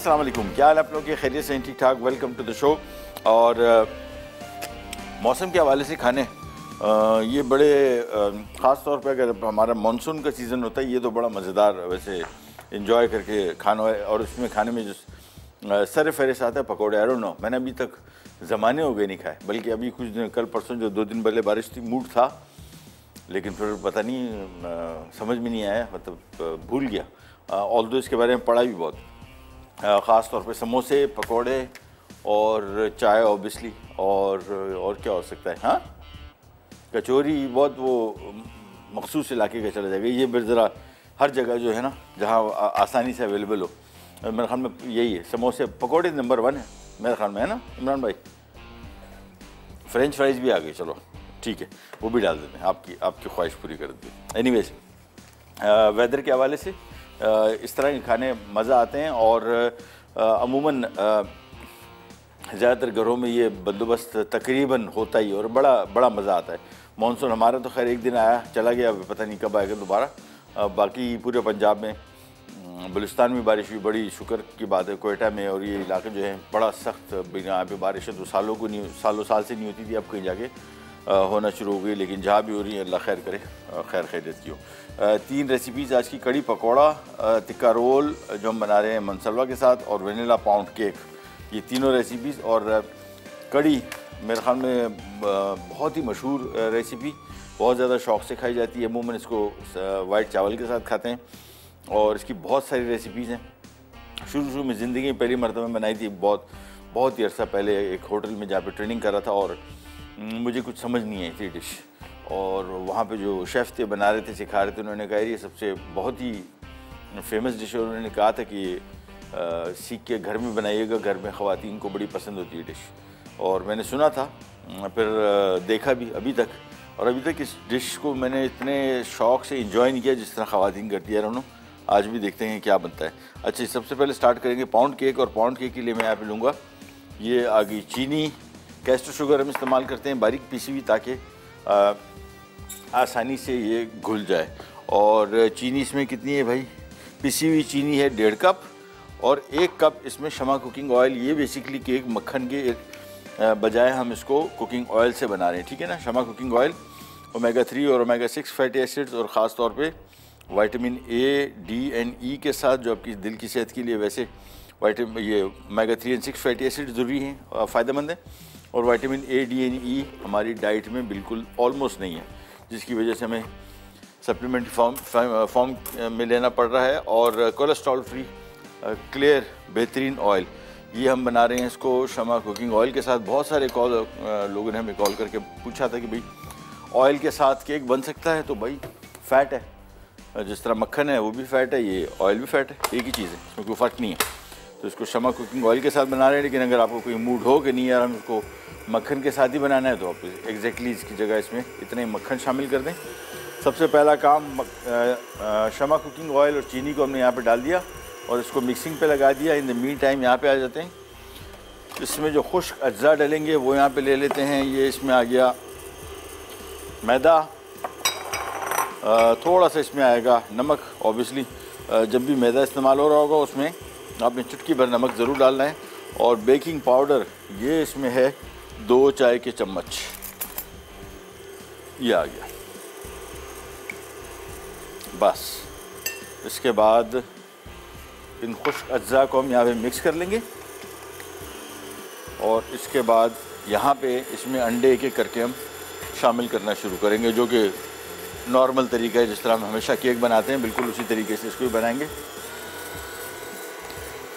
अस्सलाम वालेकुम क्या हाल आप लोग के? खैरियत से ठीक ठाक वेलकम टू द शो और मौसम के हवाले से खाने अ, ये बड़े ख़ास तौर पे अगर हमारा मानसून का सीज़न होता है ये तो बड़ा मज़ेदार वैसे इंजॉय करके खाना है। और उसमें खाने में जो सर फहरिस्त आता है पकौड़े आई नो मैंने अभी तक ज़माने हो गए नहीं खाए। बल्कि अभी कुछ दिन कल परसों जो दो दिन पहले बारिश थी मूड था। लेकिन फिर पता नहीं अ, समझ में नहीं आया मतलब भूल गया। ऑल दो इसके बारे में पढ़ा भी बहुत। ख़ास तौर पे समोसे, पकोड़े और चाय ऑब्वियसली और और क्या हो सकता है हाँ? कचौरी बहुत वो मखसूस इलाके का चला जाएगा। ये फिर ज़रा हर जगह जो है ना, जहाँ आसानी से अवेलेबल हो। मेरे ख्याल में यही है। समोसे, पकोड़े नंबर वन है, मेरे ख्याल में, है ना? इमरान भाई? फ्रेंच फ्राइज भी आ गई चलो, ठीक है। वो भी डाल देते हैं। आपकी आपकी ख्वाहिश पूरी कर देते एनी वेज वेदर के हवाले से इस तरह के खाने मज़ा आते हैं और अमूमन ज़्यादातर घरों में ये बंदोबस्त तकरीबन होता ही और बड़ा बड़ा मज़ा आता है। मानसून हमारा तो खैर एक दिन आया, चला गया, अभी पता नहीं कब आएगा दोबारा। बाकी पूरे पंजाब में बलुस्तान में बारिश हुई, बड़ी शुक्र की बात है, कोयटा में और ये इलाके जो है बड़ा सख्त यहाँ पे बारिश है तो सालों को नहीं, सालों, साल से नहीं होती थी, अब कहीं जाके होना शुरू हो गई, लेकिन जहाँ भी हो रही है, अल्लाह खैर करे खैर खैरियत की हो। तीन रेसिपीज़ आज की कड़ी पकौड़ा टिक्का रोल, जो हम बना रहे हैं मनसलवा के साथ और वनीला पाउंड केक ये तीनों रेसिपीज़ और कड़ी मेरे ख्याल में बहुत ही मशहूर रेसिपी बहुत ज़्यादा शौक से खाई जाती है। अमूमन इसको वाइट चावल के साथ खाते हैं और इसकी बहुत सारी रेसिपीज़ हैं। शुरू शुरू में ज़िंदगी में पहली मरतबा बनाई थी बहुत बहुत ही अर्सा पहले एक होटल में जहाँ पे ट्रेनिंग कर रहा था और मुझे कुछ समझ नहीं आई थी डिश और वहाँ पे जो शेफ़ थे, बना रहे थे, सिखा रहे थे, उन्होंने कहा, ये सबसे बहुत ही फ़ेमस डिश है। उन्होंने कहा था कि ये सीख के घर में बनाइएगा, घर में ख़वान को बड़ी पसंद होती है डिश और मैंने सुना था फिर देखा भी अभी तक। और अभी तक इस डिश को मैंने इतने शौक से इंजॉय नहीं किया जिस तरह ख़वातीन करती है रोनो। आज भी देखते हैं क्या बनता है। अच्छा सबसे पहले स्टार्ट करेंगे पाउंड केक और पाउंड केक के लिए मैं यहाँ पे लूँगा। ये आ गई चीनी कैस्टर शुगर हम इस्तेमाल करते हैं, बारीक पीसी हुई ताकि आसानी से ये घुल जाए। और चीनी इसमें कितनी है भाई? पिसी हुई चीनी है डेढ़ कप और एक कप इसमें शमा कुकिंग ऑयल ये बेसिकली केक मक्खन के बजाय हम इसको कुकिंग ऑयल से बना रहे हैं, ठीक है ना? Shama cooking oil omega three और ओमेगा सिक्स फैटी एसिड्स और ख़ास तौर पे vitamin A D and E के साथ जो आपकी दिल की सेहत के लिए वैसे वाइटामिन ये omega three and six fatty acid ज़रूरी हैं फ़ायदेमंद है। और vitamin A D and E हमारी डाइट में बिल्कुल ऑलमोस्ट नहीं है। जिसकी वजह से हमें सप्लीमेंट्री फॉर्म फॉर्म में लेना पड़ रहा है और कोलेस्ट्रॉल फ्री क्लियर बेहतरीन ऑयल ये हम बना रहे हैं इसको शमा कुकिंग ऑयल के साथ. बहुत सारे कॉल लोगों ने हमें कॉल करके पूछा था कि भाई ऑयल के साथ केक बन सकता है? तो भाई फ़ैट है. जिस तरह मक्खन है, वो भी फ़ैट है, ये ऑयल भी फ़ैट है. एक ही चीज़ है, इसमें कोई फ़र्क नहीं है. तो इसको शमा कुकिंग ऑयल के साथ बना रहे हैं, लेकिन अगर आपको कोई मूड हो कि नहीं यार, हम इसको मक्खन के साथ ही बनाना है तो आप एग्जैक्टली इसकी जगह इसमें इतने मक्खन शामिल कर दें। सबसे पहला काम शमा कुकिंग ऑयल और चीनी को हमने यहाँ पे डाल दिया और इसको मिक्सिंग पे लगा दिया। इन द मीन टाइम यहाँ पे आ जाते हैं। इसमें जो खुश्क अज्जा डलेंगे वो यहाँ पे ले लेते हैं। ये इसमें आ गया मैदा। थोड़ा सा इसमें आएगा नमक ऑब्वियसली जब भी मैदा इस्तेमाल हो रहा होगा उसमें आपने चुटकी भर नमक ज़रूर डालना है। और बेकिंग पाउडर ये इसमें है दो चाय के चम्मच। ये आ गया। बस। इसके बाद इन खुश्क अज्जा को हम यहाँ पे मिक्स कर लेंगे। और इसके बाद यहाँ पे इसमें अंडे एक एक करके हम शामिल करना शुरू करेंगे, जो कि नॉर्मल तरीका है, जिस तरह हम हमेशा केक बनाते हैं, बिल्कुल उसी तरीके से इसको भी बनाएँगे।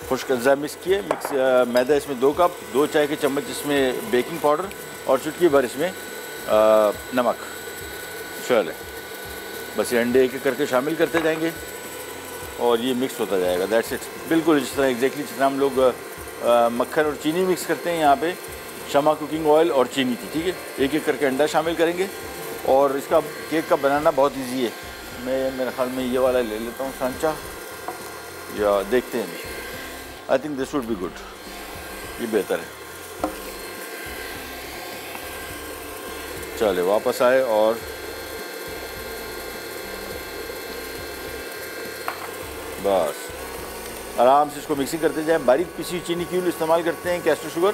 खुश्क अज्जा मिक्स किए। मिक्स मैदा इसमें दो कप दो चाय के चम्मच इसमें बेकिंग पाउडर और चुटकी भर इसमें अ, नमक। चले। बस ये अंडे एक एक करके शामिल करते जाएँगे और ये मिक्स होता जाएगा। दैट्स इट बिल्कुल जिस तरह एग्जैक्टली जिस तरह हम लोग मक्खन और चीनी मिक्स करते हैं यहाँ पे शमा कुकिंग ऑयल और चीनी थी ठीक है? एक एक करके अंडा शामिल करेंगे और इसका केक का बनाना बहुत इजी है। मैं मेरे ख्याल में ये वाला ले लेता हूँ सांचा। या देखते हैं। I think this would be good ये बेहतर है। चले वापस आए और बस। आराम से इसको मिक्सिंग करते जाएँ। बारीक पीसी चीनी क्यों इस्तेमाल करते हैं कैस्टर शुगर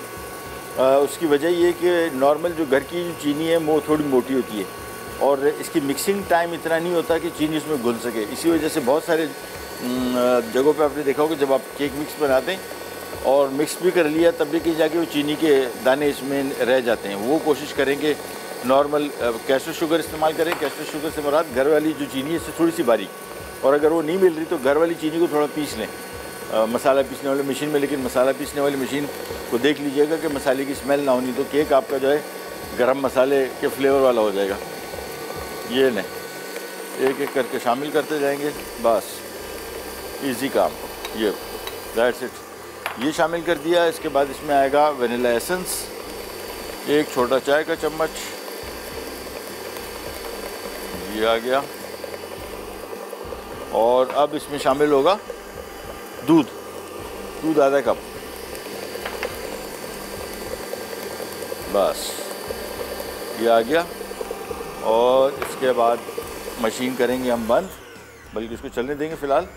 आ, उसकी वजह ये कि नॉर्मल जो घर की जो चीनी है वो थोड़ी मोटी होती है। और इसकी मिक्सिंग टाइम इतना नहीं होता कि चीनी उसमें घुल सके। इसी वजह से बहुत सारे जगहों पे आपने देखा होगा जब आप केक मिक्स बनाते हैं और मिक्स भी कर लिया तब भी कहीं जाके वो चीनी के दाने इसमें रह जाते हैं। वो कोशिश करेंगे नॉर्मल कैस्टर शुगर इस्तेमाल करें। कैस्टर शुगर से मराद घर वाली जो चीनी है इससे थोड़ी सी बारीक। और अगर वो नहीं मिल रही तो घर वाली चीनी को थोड़ा पीस लें। आ, मसाला पीसने वाली मशीन में लेकिन मसाला पीसने वाली मशीन को देख लीजिएगा कि मसाले की स्मेल ना होनी तो केक आपका जो है गरम मसाले के फ्लेवर वाला हो जाएगा। ये नहीं एक एक करके शामिल करते जाएँगे। बस। इजी काम। ये। दैट्स इट ये शामिल कर दिया। इसके बाद इसमें आएगा वनीला एसेंस एक छोटा चाय का चम्मच। ये आ गया। और अब इसमें शामिल होगा दूध। दूध आधा कप। बस। ये आ गया। और इसके बाद मशीन करेंगे हम बंद, बल्कि इसको चलने देंगे फ़िलहाल।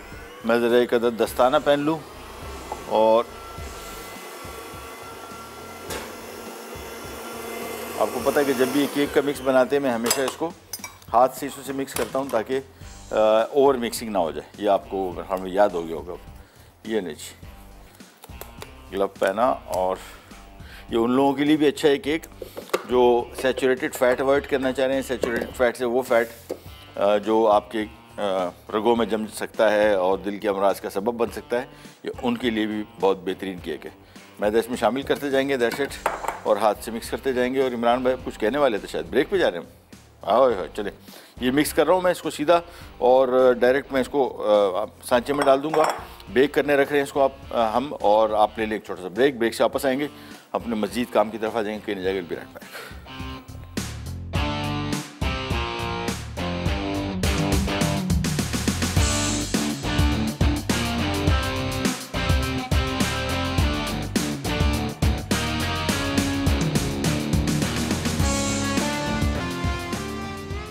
मैं ज़रा एक अदर दस्ताना पहन लूँ और आपको पता है कि जब भी केक का मिक्स बनाते हैं, मैं हमेशा इसको हाथ से इससे मिक्स करता हूँ ताकि ओवर मिक्सिंग ना हो जाए। ये आपको हमें याद हो गया होगा। ये नहीं ग्लव पहना और ये उन लोगों के लिए भी अच्छा है केक जो सेचूरेटेड फ़ैट अवॉइड करना चाह रहे हैं सेचूरेटेड फ़ैट से वो फ़ैट जो आपके रगों में जम सकता है और दिल के अमराज का सबब बन सकता है, ये उनके लिए भी बहुत बेहतरीन केक है। मैदा इसमें शामिल करते जाएँगे दैट और हाथ से मिक्स करते जाएँगे और इमरान भाई कुछ कहने वाले थे शायद। ब्रेक पे जा रहे हैं? आओ चले। ये मिक्स कर रहा हूँ मैं इसको सीधा और डायरेक्ट मैं इसको सांचे में डाल दूँगा। बेक करने रख रहे हैं इसको आप हम और आप ले लें एक छोटा सा। ब्रेक ब्रेक से वापस आएँगे। अपने मस्जिद काम की तरफ़ आ जाएँगे, कहीं जाएगा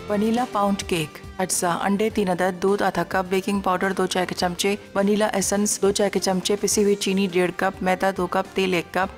वनीला पाउंड केक, अज्जा, अंडे, तीन अदद, दूध, आधा कप, बेकिंग पाउडर, दो चाय के चमचे, वनीला एसेंस, दो चाय के चमचे, पिसी हुई चीनी, डेढ़ कप, मैदा, दो कप, तेल, एक कप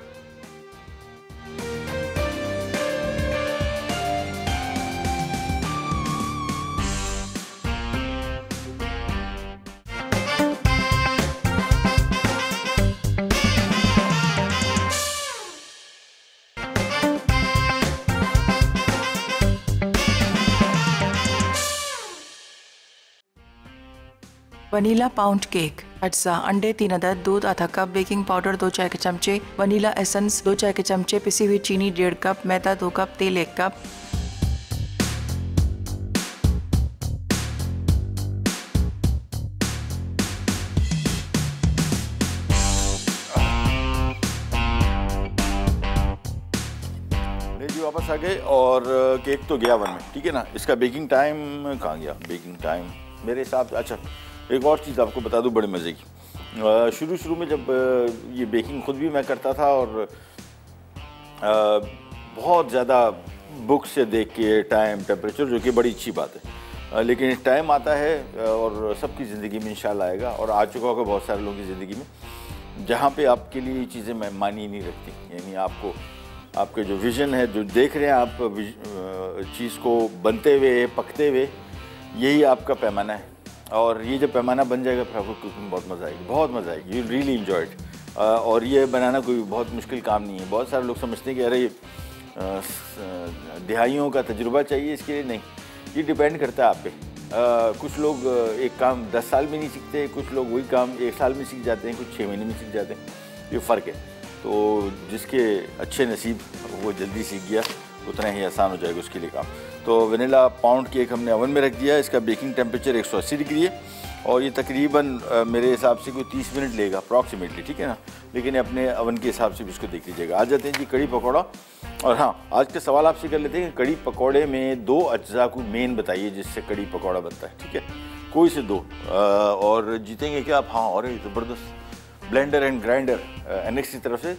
वनीला पाउंड केक अज्जा अंडे, तीन अदद, दूध, आधा कप, बेकिंग पाउडर, दो चाय के चमचे, वनीला एसेंस, दो चाय के चमचे, पिसी हुई चीनी, डेढ़ कप, मैदा, दो कप, तेल, एक कप। वापस आ गए और केक तो गया वन में, ठीक है ना? इसका बेकिंग टाइम कहाँ गया? बेकिंग टाइम मेरे हिसाब से अच्छा एक और चीज़ आपको बता दूँ, बड़े मज़े की। शुरू शुरू में जब ये बेकिंग ख़ुद भी मैं करता था और बहुत ज़्यादा बुक से देख के टाइम टेम्परेचर जो कि बड़ी अच्छी बात है। लेकिन टाइम आता है और सबकी ज़िंदगी में इंशाल्लाह आएगा, और आ चुका होगा बहुत सारे लोगों की ज़िंदगी में, जहाँ पे आपके लिए ये चीज़ें मैं मानी नहीं रखती। यानी आपको, आपके जो विज़न है, जो देख रहे हैं आप चीज़ को बनते हुए, पकते हुए, यही आपका पैमाना है। और ये जब पैमाना बन जाएगा फिर आपको कुकिंग बहुत मज़ा आएगी, बहुत मज़ा आएगी। यू रियली इन्जॉयड और ये बनाना कोई बहुत मुश्किल काम नहीं है। बहुत सारे लोग समझते हैं कि अरे दिहाइयों का तजुर्बा चाहिए इसके लिए? नहीं। ये डिपेंड करता है आप पे। कुछ लोग एक काम दस साल में नहीं सीखते, कुछ लोग वही काम एक साल में सीख जाते हैं, कुछ छः महीने में सीख जाते हैं। ये फ़र्क है। तो जिसके अच्छे नसीब, वो जल्दी सीख गया। उतना ही आसान हो जाएगा उसके लिए काम। तो वनीला पाउंड केक हमने अवन में रख दिया इसका बेकिंग टेम्परेचर 180 डिग्री है और ये तकरीबन मेरे हिसाब से कोई 30 मिनट लेगा अप्रॉक्सीमेटली ठीक है ना? लेकिन अपने अवन के हिसाब से भी इसको देख लीजिएगा। आ जाते हैं जी कड़ी पकौड़ा। और हाँ आज के सवाल आपसे कर लेते हैं कि कड़ी पकौड़े में दो अज्जा को मेन बताइए जिससे कड़ी पकौड़ा बनता है ठीक है? कोई से दो। आ, और जीतेंगे क्या आप? हाँ और ज़बरदस्त। ब्लेंडर एंड ग्राइंडर एन की तरफ़ से।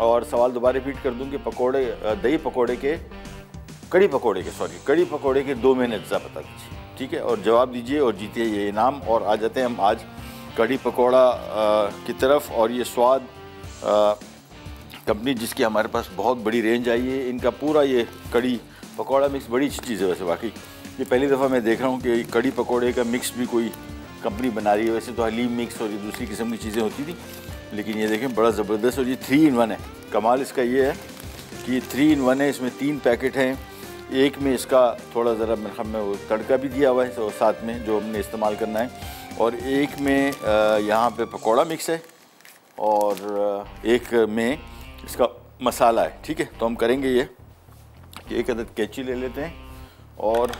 और सवाल दोबारा रिपीट कर दूँ कि पकौड़े दही पकौड़े के, कड़ी पकौड़े के सॉरी कड़ी पकौड़े के दो महीने अज्जा बता दीजिए, ठीक है? और जवाब दीजिए और जीतिए ये इनाम। और आ जाते हैं हम आज कड़ी पकौड़ा की तरफ़। और ये स्वाद कंपनी जिसकी हमारे पास बहुत बड़ी रेंज आई है, इनका पूरा ये कड़ी पकौड़ा मिक्स बड़ी अच्छी चीज़ है वैसे बाकी ये पहली दफ़ा मैं देख रहा हूँ कि कड़ी पकौड़े का मिक्स भी कोई कंपनी बना रही है। वैसे तो हलीम मिक्स और ये दूसरी किस्म की चीज़ें होती थी। लेकिन ये देखें, बड़ा ज़बरदस्त और ये थ्री इन वन है। कमाल इसका ये है कि थ्री इन वन है, इसमें तीन पैकेट हैं। एक में इसका थोड़ा ज़रा मेरे में वो तड़का भी दिया हुआ है तो साथ में जो हमने इस्तेमाल करना है। और एक में यहाँ पे पकौड़ा मिक्स है, और एक में इसका मसाला है, ठीक है? तो हम करेंगे ये एक अदद कैची ले लेते हैं, और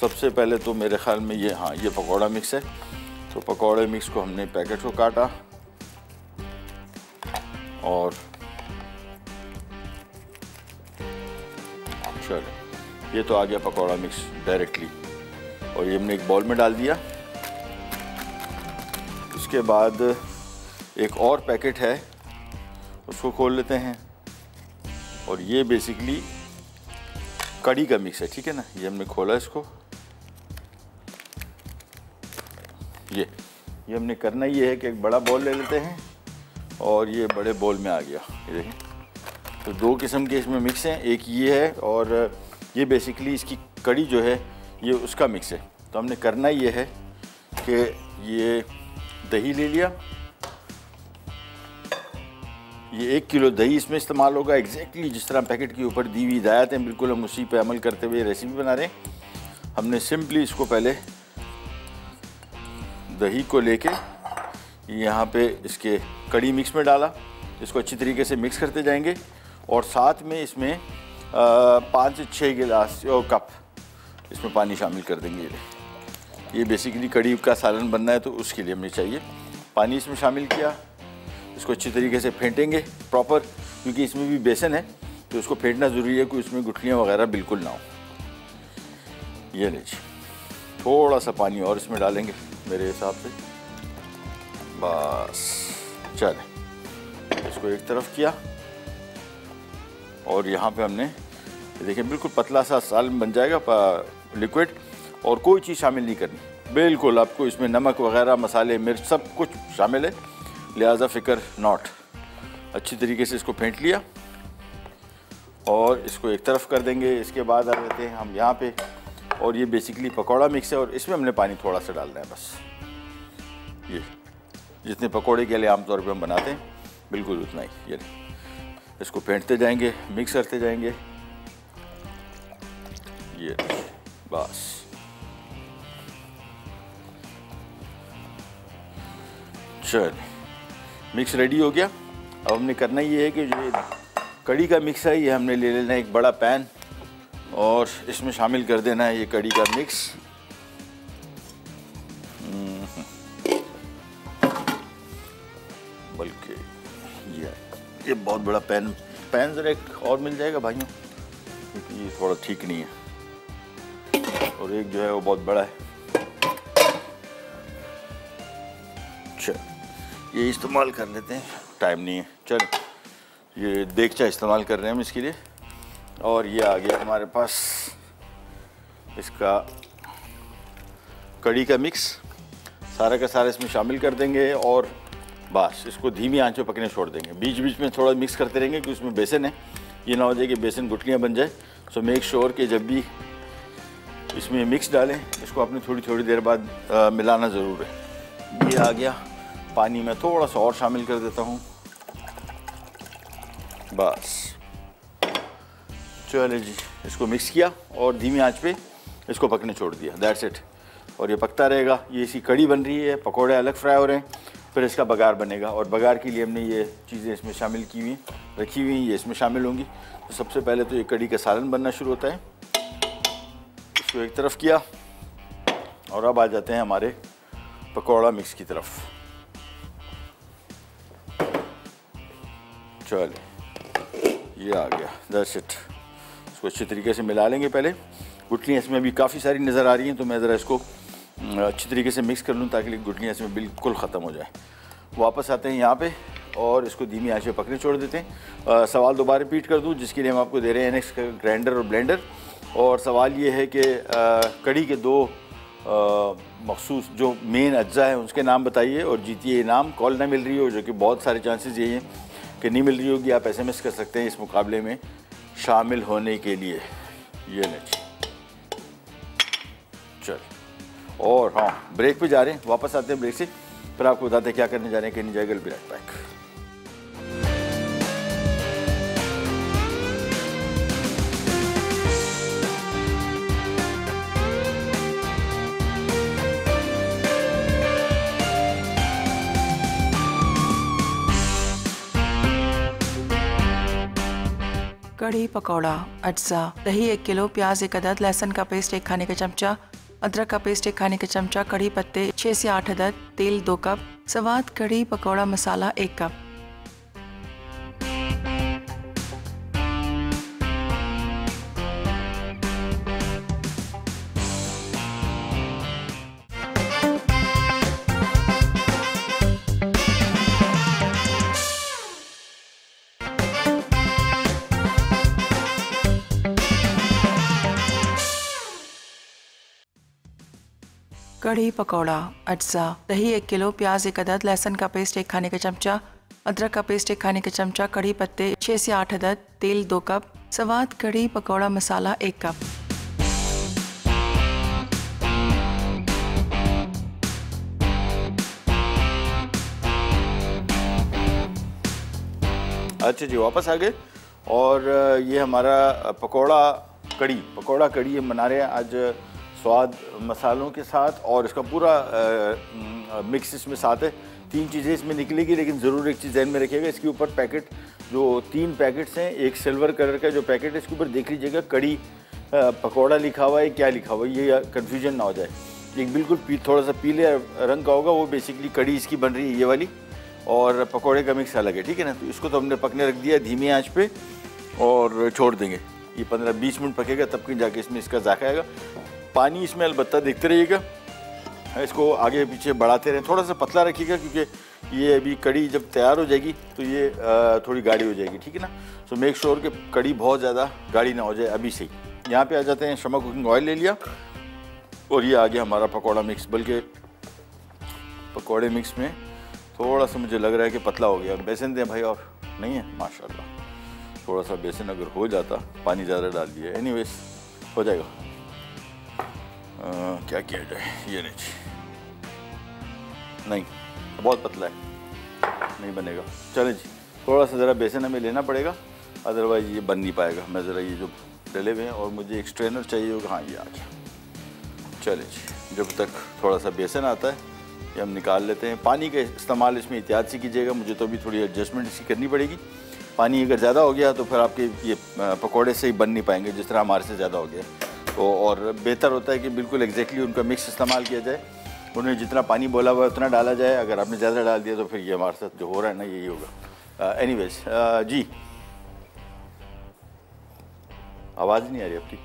सबसे पहले तो मेरे ख्याल में ये हाँ ये पकौड़ा मिक्स है। तो पकौड़े मिक्स को हमने पैकेट को काटा और चलो, ये तो आ गया पकौड़ा मिक्स डायरेक्टली और ये हमने एक बॉल में डाल दिया। उसके बाद एक और पैकेट है, उसको खोल लेते हैं। और ये बेसिकली कड़ी का मिक्स है, ठीक है ना? ये हमने खोला इसको। ये ये हमने करना ये है कि एक बड़ा बॉल ले लेते हैं। और ये बड़े बॉल में आ गया। ये देखें। तो दो किस्म के इसमें मिक्स हैं। एक ये है और ये बेसिकली इसकी कड़ी जो है, ये उसका मिक्स है। तो हमने करना ये है कि ये दही ले लिया। ये एक किलो दही इसमें इस्तेमाल होगा। एग्जैक्टली जिस तरह पैकेट के ऊपर दी हुई हिदायत हैं, बिल्कुल हम उसी पे अमल करते हुए रेसिपी बना रहे हैं। हमने सिंपली इसको पहले दही को लेके यहाँ पे इसके कड़ी मिक्स में डाला। इसको अच्छी तरीके से मिक्स करते जाएँगे और साथ में इसमें पाँच से छः गिलास और कप इसमें पानी शामिल कर देंगे। ये ये बेसिकली कड़ी का सालन बनना है तो उसके लिए हमें चाहिए। पानी इसमें शामिल किया। इसको अच्छी तरीके से फेंटेंगे प्रॉपर क्योंकि इसमें भी बेसन है तो उसको फेंटना ज़रूरी है कि उसमें गुठलियाँ वगैरह बिल्कुल ना हो। ये लीजिए। थोड़ा सा पानी और इसमें डालेंगे मेरे हिसाब से। बस। चले। इसको एक तरफ़ किया। और यहाँ पे हमने, देखिए, बिल्कुल पतला सा सालन बन जाएगा लिक्विड और कोई चीज़ शामिल नहीं करनी। बिल्कुल आपको इसमें नमक वगैरह, मसाले, मिर्च सब कुछ शामिल है। लिहाजा फ़िक्र नॉट अच्छी तरीके से इसको फेंट लिया। और इसको एक तरफ़ कर देंगे। इसके बाद आ जाते हैं हम यहाँ पे। और ये बेसिकली पकौड़ा मिक्स है और इसमें हमने पानी थोड़ा सा डालना है बस। ये। जितने पकौड़े के लिए आमतौर पर हम बनाते हैं, बिल्कुल उतना ही, ये इसको फेंटते जाएँगे मिक्स करते जाएँगे। ये बस। चलिए मिक्स रेडी हो गया। अब हमने करना ये है कि जो कड़ी का मिक्स है, ये हमने ले लेना है एक बड़ा पैन और इसमें शामिल कर देना है ये कड़ी का मिक्स ये बहुत बड़ा पेन पेन ज़रा एक और मिल जाएगा भाइयों। क्योंकि ये थोड़ा ठीक नहीं है। और एक जो है वो बहुत बड़ा है। अच्छा ये इस्तेमाल कर लेते हैं। टाइम नहीं है। चल, ये देगचा इस्तेमाल कर रहे हैं हम इसके लिए। और ये आ गया हमारे पास इसका कड़ी का मिक्स सारा का सारा इसमें शामिल कर देंगे और बस इसको धीमी आँच पे पकने छोड़ देंगे। बीच बीच में थोड़ा मिक्स करते रहेंगे क्योंकि उसमें बेसन है। ये ना हो जाए कि बेसन गुटलियाँ बन जाए। सो मेक श्योर कि जब भी इसमें मिक्स डालें इसको अपने थोड़ी थोड़ी देर बाद आ, मिलाना ज़रूर है। ये आ गया। पानी में थोड़ा सा और शामिल कर देता हूँ। बस। चले जी इसको मिक्स किया और धीमी आँच पे इसको पकने छोड़ दिया। दैट्स इट और ये पकता रहेगा। ये इसकी कड़ी बन रही है। पकोड़े अलग फ्राई हो रहे हैं। फिर इसका बघार बनेगा और बघार के लिए हमने ये चीज़ें इसमें शामिल की हुई, रखी हुई हैं, ये इसमें शामिल होंगी। तो सबसे पहले तो ये कड़ी का सालन बनना शुरू होता है। इसको एक तरफ़ किया और अब आ जाते हैं हमारे पकौड़ा मिक्स की तरफ़। चले ये आ गया दस इट इसको अच्छे तरीके से मिला लेंगे पहले। गुटलियाँ इसमें अभी काफ़ी सारी नज़र आ रही हैं तो मैं ज़रा इसको अच्छी तरीके से मिक्स कर लूँ ताकि गुटलियाँ इसमें बिल्कुल ख़त्म हो जाए। वापस आते हैं यहाँ पे और इसको धीमी आँच पे पकड़े छोड़ देते हैं। आ, सवाल दोबारा रिपीट कर दूँ जिसके लिए हम आपको दे रहे हैं नेक्स्ट ग्राइंडर और ब्लेंडर और सवाल ये है कि कड़ी के दो मखसूस जो मेन अज्जा है उसके नाम बताइए और जीतिए इनाम कॉल ना मिल रही हो जो कि बहुत सारे चांसेस यही हैं कि नहीं मिल रही होगी। आप एसएमएस कर सकते हैं इस मुकाबले में शामिल होने के लिए। ये नहीं चल। और हाँ ब्रेक पे जा रहे हैं, वापस आते हैं ब्रेक से। फिर आपको बताते हैं क्या करने जा रहे हैं कि नहीं जाएगा be right back kadhi pakora, अज्जा, दही एक किलो, प्याज एक अदद, लहसुन का पेस्ट एक खाने का चमचा अदरक का पेस्ट एक खाने का चमचा कड़ी पत्ते, छह से आठ अदद तेल दो कप, स्वाद कड़ी पकौड़ा मसाला एक कप। कढ़ी पकौड़ा, अज्जा, दही एक किलो, प्याज एक अदद, लहसुन का पेस्ट एक खाने का चमचा, अदरक का पेस्ट एक खाने का चमचा, कढ़ी पत्ते छः से आठ अदद, तेल दो कप, सवाद कढ़ी पकौड़ा मसाला एक कप। अच्छा जी, वापस आ गए। और ये हमारा पकौड़ा कड़ी पकौड़ा कड़ी हम बना रहे हैं आज स्वाद मसालों के साथ और इसका पूरा मिक्स इसमें साथ है। तीन चीज़ें इसमें निकलेगी, लेकिन ज़रूर एक चीज़ जहन में रखिएगा, इसके ऊपर पैकेट, जो तीन पैकेट्स हैं, एक सिल्वर कलर का जो पैकेट है, इसके ऊपर देख लीजिएगा, कड़ी पकौड़ा लिखा हुआ है, क्या लिखा हुआ है, ये कन्फ्यूज़न ना हो जाए। एक बिल्कुल पी थोड़ा सा पीले रंग का होगा, वो बेसिकली कड़ी इसकी बन रही है, ये वाली। और पकौड़े का मिक्स अलग है, ठीक है ना? तो इसको तो हमने पकने रख दिया धीमी आँच पे और छोड़ देंगे। ये पंद्रह बीस मिनट पकेगा, तब कहीं जाके इसमें इसका जाका आएगा। पानी इसमें अलबत्ता देखते रहिएगा। इसको आगे पीछे बढ़ाते रहें। थोड़ा सा पतला रखिएगा, क्योंकि ये अभी कड़ी जब तैयार हो जाएगी तो ये थोड़ी गाढ़ी हो जाएगी, ठीक है ना? सो मेक श्योर कि कड़ी बहुत ज़्यादा गाढ़ी ना हो जाए अभी से ही। यहाँ पे आ जाते हैं शमा कुकिंग ऑयल ले लिया। और ये आ गया हमारा पकौड़ा मिक्स बल्कि पकौड़े मिक्स में थोड़ा सा मुझे लग रहा है कि पतला हो गया। बेसन दें भाई और नहीं है? माशाल्लाह। थोड़ा सा बेसन अगर हो जाता, पानी ज़्यादा डाल दिया। एनी हो जाएगा। क्या किया जाए? ये नहीं नहीं, बहुत पतला है। नहीं बनेगा। चले जी, थोड़ा सा ज़रा बेसन हमें लेना पड़ेगा अदरवाइज़ ये बन नहीं पाएगा। मैं ज़रा ये जो डले हुए हैं और मुझे एक स्ट्रेनर चाहिए होगा। हाँ ये आ गया। चले जी, जब तक थोड़ा सा बेसन आता है, ये हम निकाल लेते हैं। पानी का इस्तेमाल इसमें एहतियात से कीजिएगा, मुझे तो अभी थोड़ी एडजस्टमेंट इसकी करनी पड़ेगी। पानी अगर ज़्यादा हो गया तो फिर आपके ये पकौड़े से ही बन नहीं पाएँगे, जिस तरह हमारे से ज़्यादा हो गया। तो और बेहतर होता है कि बिल्कुल एग्जैक्टली उनका मिक्स इस्तेमाल किया जाए। उन्हें जितना पानी बोला हुआ है उतना डाला जाए। अगर आपने ज़्यादा डाल दिया तो फिर ये हमारे साथ जो हो रहा है ना यही होगा। एनी uh, uh, जी। आवाज़ नहीं आ रही आपकी।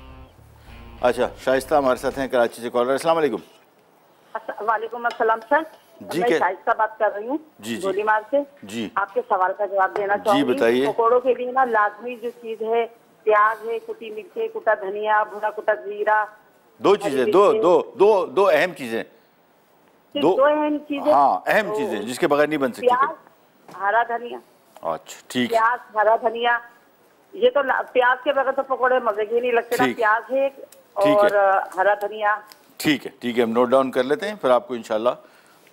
अच्छा शाइस्ता हमारे साथ हैं कराची से कॉलर। अस्सलाम वालेकुम। वालेकुम अस्सलाम सर। जी मैं शाइस्ता बात कर रही हूँ जी जी। गोलीमार से। जी। आपके सवाल का जवाब देना चाहूँगी बताइए। पकौड़ों के लिए ना लाजमी जो चीज़ है प्याज है कुटी मिर्ची कुटा धनिया भुना कुटा जीरा। दो चीज़ें दो दो दो दो अहम चीज़ें। दो दो अहम चीज़ें? हाँ अहम चीज़ें जिसके बगैर नहीं बन सकती प्याज हरा धनिया। अच्छा ठीक प्याज हरा धनिया। ये तो प्याज के बगैर तो पकौड़े मज़े के नहीं लगते ना। प्याज है और हरा धनिया। ठीक है ठीक है हम नोट डाउन कर लेते हैं फिर आपको इनशाला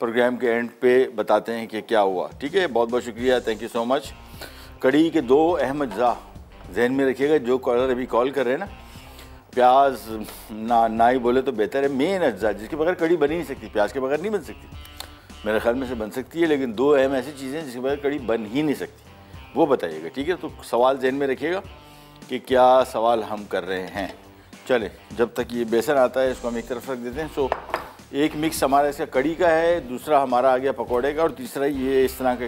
प्रोग्राम के एंड पे बताते हैं कि क्या हुआ। ठीक है बहुत बहुत शुक्रिया थैंक यू सो मच कड़ी के दो अहम अज्जा। जहन में रखिएगा, जो कॉलर अभी कॉल कर रहे हैं ना, प्याज ना ना ही बोले तो बेहतर है। मेन अज्जा जिसके बगैर कड़ी बन ही नहीं सकती, प्याज के बगैर नहीं बन सकती। मेरे ख्याल में से बन सकती है, लेकिन दो अहम ऐसी चीज़ें जिसके बगैर कड़ी बन ही नहीं सकती। वो बताइएगा, ठीक है? तो सवाल जहन में रखिएगा कि क्या सवाल हम कर रहे हैं। चले, जब तक ये बेसन आता है, इसको हम एक तरफ़ रख देते हैं। सो एक मिक्स हमारा इसका कड़ी का है, दूसरा हमारा आ गया पकौड़े का, और तीसरा ये इस तरह का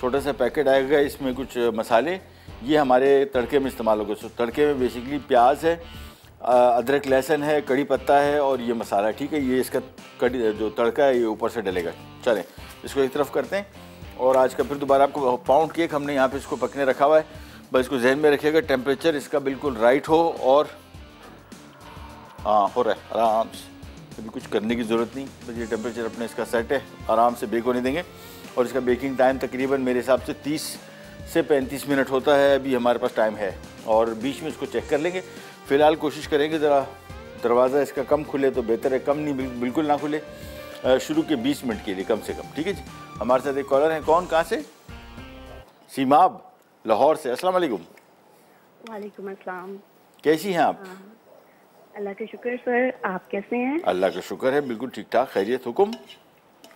छोटा सा पैकेट आएगा, इसमें कुछ मसाले ये हमारे तड़के में इस्तेमाल होगा। सो तड़के में बेसिकली प्याज है अदरक, लहसुन है, कड़ी पत्ता है और ये मसाला ठीक है? ये इसका कड़ी, जो तड़का है, ये ऊपर से डलेगा। चलें, इसको एक तरफ़ करते हैं और आज का फिर दोबारा आपको पाउंड केक हमने यहाँ पे इसको पकने रखा हुआ है। बस इसको जहन में रखिएगा टेम्परेचर इसका बिल्कुल राइट हो और हाँ हो रहा है, आराम से। अभी कुछ करने की ज़रूरत नहीं, बस ये टेम्परेचर अपने इसका सेट है, आराम से बेक होने देंगे। और इसका बेकिंग टाइम तकरीबन मेरे हिसाब से 30 से 35 मिनट होता है अभी हमारे पास टाइम है। और बीच में इसको चेक कर लेंगे। फ़िलहाल कोशिश करेंगे ज़रा दरवाज़ा इसका कम खुले तो बेहतर है कम नहीं बिल्कुल ना खुले। शुरू के 20 मिनट के लिए कम से कम ठीक है जी? हमारे साथ एक कॉलर है कौन कहाँ से? सीमाब लाहौर से। अस्सलाम वालेकुम। वालेकुम अस्सलाम। कैसी हैं आप? अल्लाह के शुक्र सर आप कैसे हैं? अल्लाह का शुक्र है बिल्कुल ठीक ठाक खैरियत हुकुम।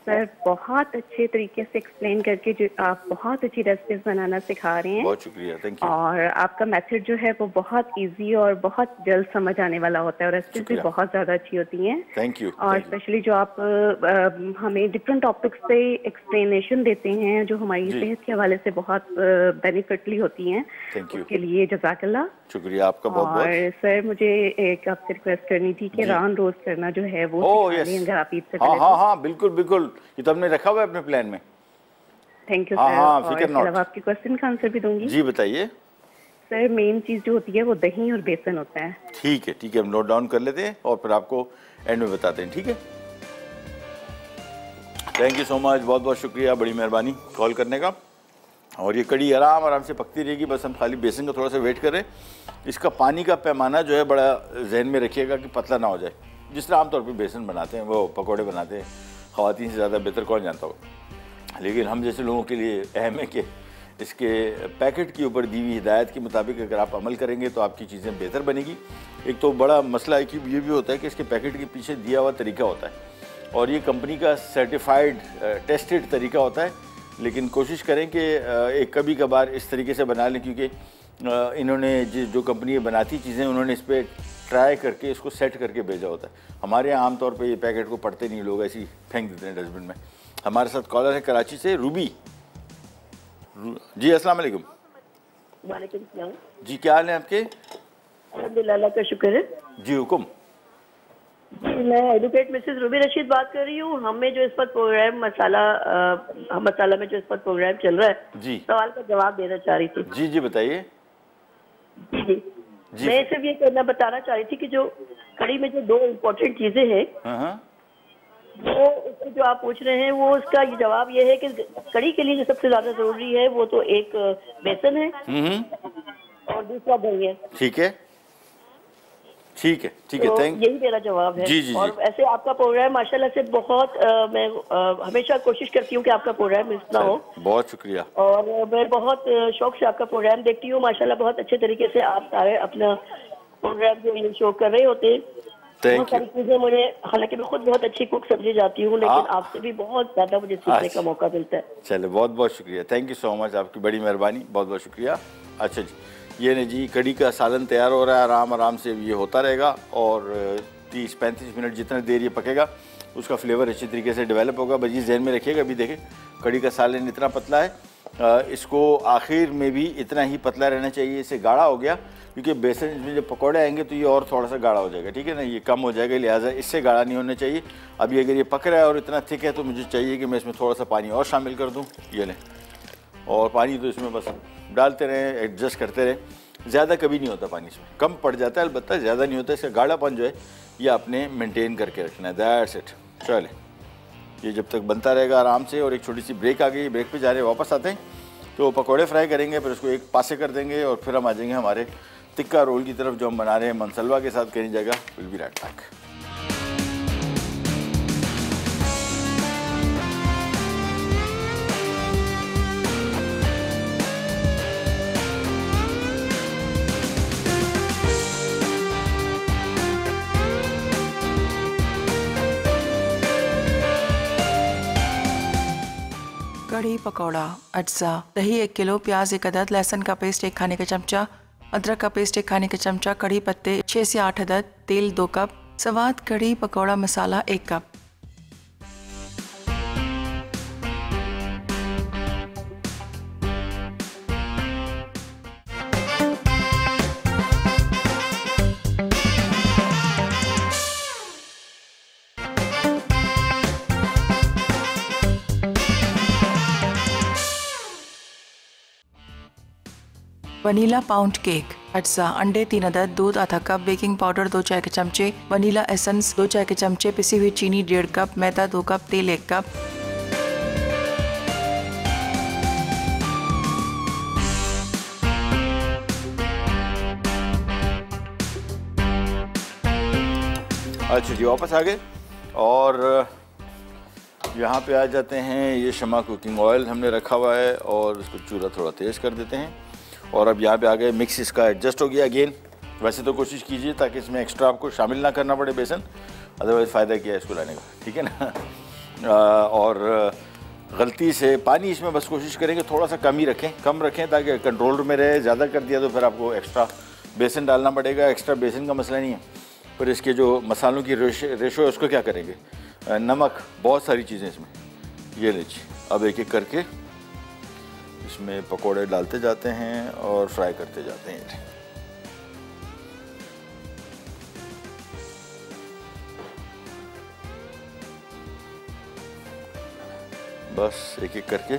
सर बहुत अच्छे तरीके से एक्सप्लेन करके जो आप बहुत अच्छी रेसिपीज़ बनाना सिखा रहे हैं। बहुत शुक्रिया थैंक यू और आपका मेथड जो है वो बहुत इजी और बहुत जल्द समझ आने वाला होता है और रेसिपीज़ भी बहुत ज़्यादा अच्छी होती हैं। थैंक यू और स्पेशली जो आप आ, हमें डिफरेंट टॉपिक्स पे एक्सप्लेनेशन देते हैं जो हमारी सेहत के हवाले से बहुत बेनिफिटली होती हैं उसके लिए जजाकल्ला। शुक्रिया आपका बहुत बहुत। और सर मुझे एक आपसे रिक्वेस्ट करनी थी कि रान रोज करना जो है वो ओह सिखा यस आप ईद से हाँ हाँ हाँ बिल्कुल बिल्कुल। ये तो हमने रखा हुआ है अपने प्लान में। थैंक यू हाँ, सर हाँ, फ़िक्र इसके आपके क्वेश्चन का आंसर भी दूँगी। जी बताइए। सर मेन चीज़ जो होती है वो दही और बेसन होता है। ठीक है ठीक है हम नोट डाउन कर लेते हैं और फिर आपको एंड में बताते हैं ठीक है? थैंक यू सो मच बहुत बहुत शुक्रिया बड़ी मेहरबानी कॉल करने का। और ये कड़ी आराम आराम से पकती रहेगी। बस हम खाली बेसन का थोड़ा सा वेट करें। इसका पानी का पैमाना जो है बड़ा जहन में रखिएगा कि पतला ना हो जाए। जिस तरह आमतौर पर बेसन बनाते हैं, वो पकौड़े बनाते हैं, खातन से ज़्यादा बेहतर कौन जानता हो लेकिन हम जैसे लोगों के लिए अहम है कि इसके पैकेट के ऊपर दी हुई हिदायत के मुताबिक अगर आप अमल करेंगे तो आपकी चीज़ें बेहतर बनेगी। एक तो बड़ा मसला एक ये भी होता है कि इसके पैकेट के पीछे दिया हुआ तरीका होता है। और ये कंपनी का सर्टिफाइड टेस्टेड तरीका होता है। लेकिन कोशिश करें कि एक कभी कभार इस तरीके से बना लें क्योंकि इन्होंने जो कंपनी बनाती चीज़ें उन्होंने इस पर ट्राई करके इसको सेट करके भेजा होता है। हमारे यहाँ आमतौर पर ये पैकेट को पढ़ते नहीं लोग ऐसी फेंक देते हैं डस्टबिन में। हमारे साथ कॉलर है कराची से रूबी। जी अस्सलाम वालेकुम। वालेकुम जी क्या हाल है आपके? अल्हम्दुलिल्लाह का शुक्र है। जी हुकुम। मैं एडवोकेट मिसेस रूबी रशीद बात कर रही हूँ। हमें जो इस पर प्रोग्राम मसाला आ, मसाला में जो इस पर प्रोग्राम चल रहा है जी। सवाल का जवाब देना चाह रही थी। जी जी बताइए। जी जी। जी। मैं सिर्फ़ ये कहना बताना चाह रही थी कि जो कड़ी में जो दो इम्पोर्टेंट चीज़ें हैं हाँ हाँ। वो उसको जो आप पूछ रहे हैं वो उसका ये जवाब ये है कि कड़ी के लिए जो सबसे ज़्यादा ज़रूरी है वो तो एक बेसन है हम्म। और दूसरा दही है। ठीक है। ठीक है ठीक है तो थैंक यही मेरा जवाब है। जी, जी, और जी। ऐसे आपका प्रोग्राम माशाल्लाह से बहुत अ, मैं अ, हमेशा कोशिश करती हूँ कि आपका प्रोग्राम मिस ना हो। बहुत शुक्रिया। और मैं बहुत शौक से आपका प्रोग्राम देखती हूँ। माशाल्लाह बहुत अच्छे तरीके से आप सारे अपना प्रोग्राम जो ये शो कर रहे होते बहुत सारी चीज़ें मुझे हालाँकि मैं खुद बहुत अच्छी कुक समझी जाती हूँ लेकिन। आपसे भी बहुत ज़्यादा मुझे सीखने अच्छा। का मौका मिलता है। चलो बहुत बहुत शुक्रिया। थैंक यू सो मच आपकी बड़ी मेहरबानी। बहुत बहुत शुक्रिया। अच्छा जी। ये नहीं जी, कड़ी का सालन तैयार हो रहा है, आराम आराम से ये होता रहेगा और तीस, पैंतीस मिनट जितना देर ये पकेगा, उसका फ्लेवर अच्छी तरीके से डेवलप होगा। बस ये जहन में रखिएगा, अभी देखें, कड़ी का सालन इतना पतला है इसको आखिर में भी इतना ही पतला रहना चाहिए, इसे गाढ़ा हो गया, क्योंकि बेसन में जब पकौड़े आएँगे तो ये और थोड़ा सा गाढ़ा हो जाएगा, ठीक है ना? ये कम हो जाएगा, लिहाजा इससे गाढ़ा नहीं होना चाहिए। अभी अगर ये पक रहा है और इतना थिक है तो मुझे चाहिए कि मैं इसमें थोड़ा सा पानी और शामिल कर दूँ। ये लें। और पानी तो इसमें बस डालते रहें एडजस्ट करते रहें। ज़्यादा कभी नहीं होता पानी इसमें। कम पड़ जाता है, अलबत्ता ज़्यादा नहीं होता, इसका गाढ़ापन जो है, ये आपने मेंटेन करके रखना है। दैट्स इट चले ये जब तक बनता रहेगा आराम से और एक छोटी सी ब्रेक आ गई ब्रेक पे जा रहे वापस आते हैं। तो पकौड़े फ्राई करेंगे, फिर उसको एक पासे कर देंगे और फिर हम आ जाएँगे हमारे टिक्का रोल की तरफ़ जो हम बना रहे हैं, मनसलवा के साथ कहीं जगह। Will be right back pakora, अज्जा, दही एक किलो, प्याज एक अदद, लहसन का पेस्ट एक खाने का चमचा, अदरक का पेस्ट एक खाने का चमचा कड़ी पत्ते छः से आठ अदद, तेल दो कप, सवाद कड़ी पकौड़ा मसाला एक कप। वनीला पाउंड केक अज्जा अंडे, तीन अदद, दूध, आधा कप, बेकिंग पाउडर, दो चाय के चमचे, वनीला एसेंस, दो चाय के चमचे, पिसी हुई चीनी, डेढ़ कप, मैदा, दो कप, तेल, एक कप। अच्छा जी, वापस आ गए। और, यहाँ पे आ जाते हैं, ये शमा कुकिंग ऑयल हमने रखा हुआ है और उसको चूल्हा थोड़ा तेज़ कर देते हैं। और अब यहाँ पे आ गए मिक्स इसका एडजस्ट हो गया अगेन वैसे तो कोशिश कीजिए ताकि इसमें एक्स्ट्रा आपको शामिल ना करना पड़े बेसन। अदरवाइज़ फ़ायदा किया है इसको लाने का? ठीक है ना? और गलती से पानी इसमें बस कोशिश करेंगे थोड़ा सा कम ही रखें। कम रखें ताकि कंट्रोल में रहे, ज़्यादा कर दिया तो फिर आपको एक्स्ट्रा बेसन डालना पड़ेगा। एक्स्ट्रा बेसन का मसला नहीं है। पर इसके जो मसालों की रेशो है उसको क्या करेंगे? नमक, बहुत सारी चीज़ें इसमें। ये लीजिए। अब एक एक करके इसमें पकोड़े डालते जाते हैं और फ्राई करते जाते हैं। बस एक एक करके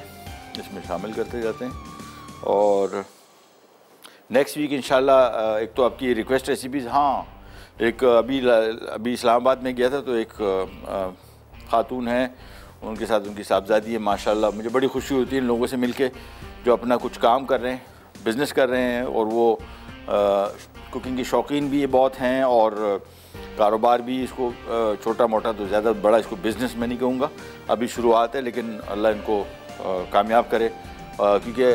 इसमें शामिल करते जाते हैं। और नेक्स्ट वीक इंशाल्लाह एक तो आपकी रिक्वेस्ट रेसिपीज़ हाँ एक अभी अभी इस्लामाबाद में गया था तो एक ख़ातून है उनके साथ उनकी साहबजादी है माशाल्लाह। मुझे बड़ी खुशी होती है इन लोगों से मिलके जो अपना कुछ काम कर रहे हैं बिज़नेस कर रहे हैं और वो आ, कुकिंग की शौकीन भी ये बहुत हैं और कारोबार भी इसको छोटा मोटा तो ज़्यादा बड़ा इसको बिज़नेस में नहीं कहूँगा। अभी शुरुआत है लेकिन अल्लाह इनको कामयाब करे। क्योंकि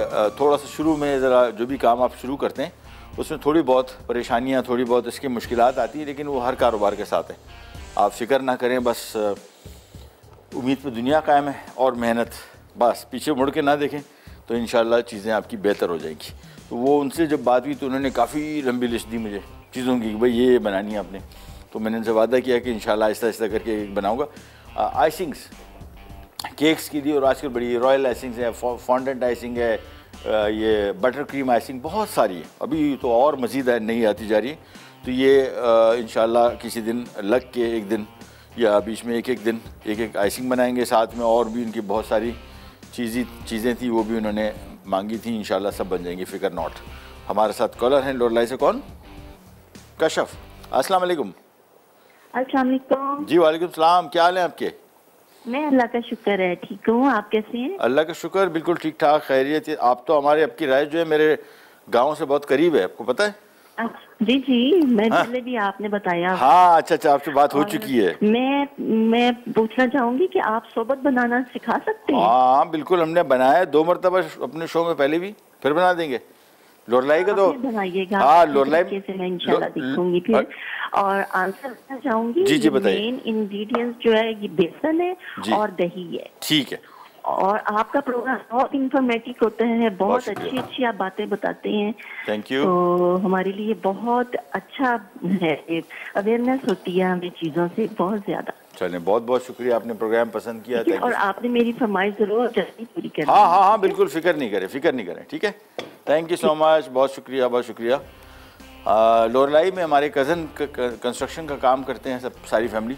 थोड़ा सा शुरू में ज़रा जो भी काम आप शुरू करते हैं उसमें थोड़ी बहुत परेशानियाँ थोड़ी बहुत इसकी मुश्किल आती हैं लेकिन वो हर कारोबार के साथ है। आप फ़िक्र ना करें बस उम्मीद पर दुनिया कायम है और मेहनत, बस, पीछे मुड़ के ना देखें तो इन चीज़ें आपकी बेहतर हो जाएँगी। तो वो उनसे जब बात हुई तो उन्होंने काफ़ी लंबी लिस्ट दी मुझे, चीज़ों की भाई ये बनानी है आपने। तो मैंने उनसे वादा किया कि इन शाला आहिस्ता आहिस्ता करके बनाऊँगा। आइसिंग्स केक्स की दी और आजकल बड़ी रॉयल आइसिंग्स है फॉन्डेंट आइसिंग है ये बटर क्रीम आइसिंग बहुत सारी है। अभी तो और मज़ीद नहीं आती जा रही तो ये इन किसी दिन, लग के एक दिन या बीच में एक एक दिन एक एक आइसिंग बनाएँगे साथ में और भी उनकी बहुत सारी चीज़ी चीज़ें थी वो भी उन्होंने मांगी थी इन सब बन जाएँगी फिकर नॉट। हमारे साथ कॉलर हैं लोरलाई से कौन? कशफ अस्सलाम वालेकुम। जी वालेकुम सलाम क्या हाल है आपके? मैं अल्लाह का शुक्र है ठीक हूँ आप कैसे हैं? अल्लाह का शुक्र बिल्कुल ठीक ठाक खैरियत आप तो हमारे आपकी राय जो है मेरे गाँव से बहुत करीब है आपको पता है? जी जी मैं हाँ? पहले भी आपने बताया। हाँ अच्छा अच्छा आपसे बात हो चुकी है। मैं मैं पूछना चाहूँगी कि आप सोबत बनाना सिखा सकते हैं? हाँ बिल्कुल हमने बनाया दो मरतबा अपने शो में पहले भी फिर बना देंगे। लोरलाई का तो? बनाइएगा। हाँ लोरलाई से मैं इंशाल्लाह देखूँगी फिर। और आंसर करना चाहूँगी जी जी बताइए। मेन इंग्रेडिएंट्स जो है ये बेसन है और दही है। ठीक है। और आपका प्रोग्राम बहुत इंफॉर्मेटिव होता है बहुत अच्छी अच्छी आप बातें बताते हैं। थैंक यू तो हमारे लिए बहुत अच्छा है अवेयरनेस होती है हमें चीज़ों से बहुत ज़्यादा। चले बहुत बहुत शुक्रिया आपने प्रोग्राम पसंद किया और आपने मेरी फरमाइश ज़रूर जल्दी पूरी कर हाँ हाँ। हाँ बिल्कुल फ़िक्र नहीं करें फ़िक्र नहीं करें ठीक है? थैंक यू सो मच बहुत शुक्रिया बहुत शुक्रिया। लोरलाई में हमारे कज़न कंस्ट्रक्शन का काम करते हैं सब सारी फैमिली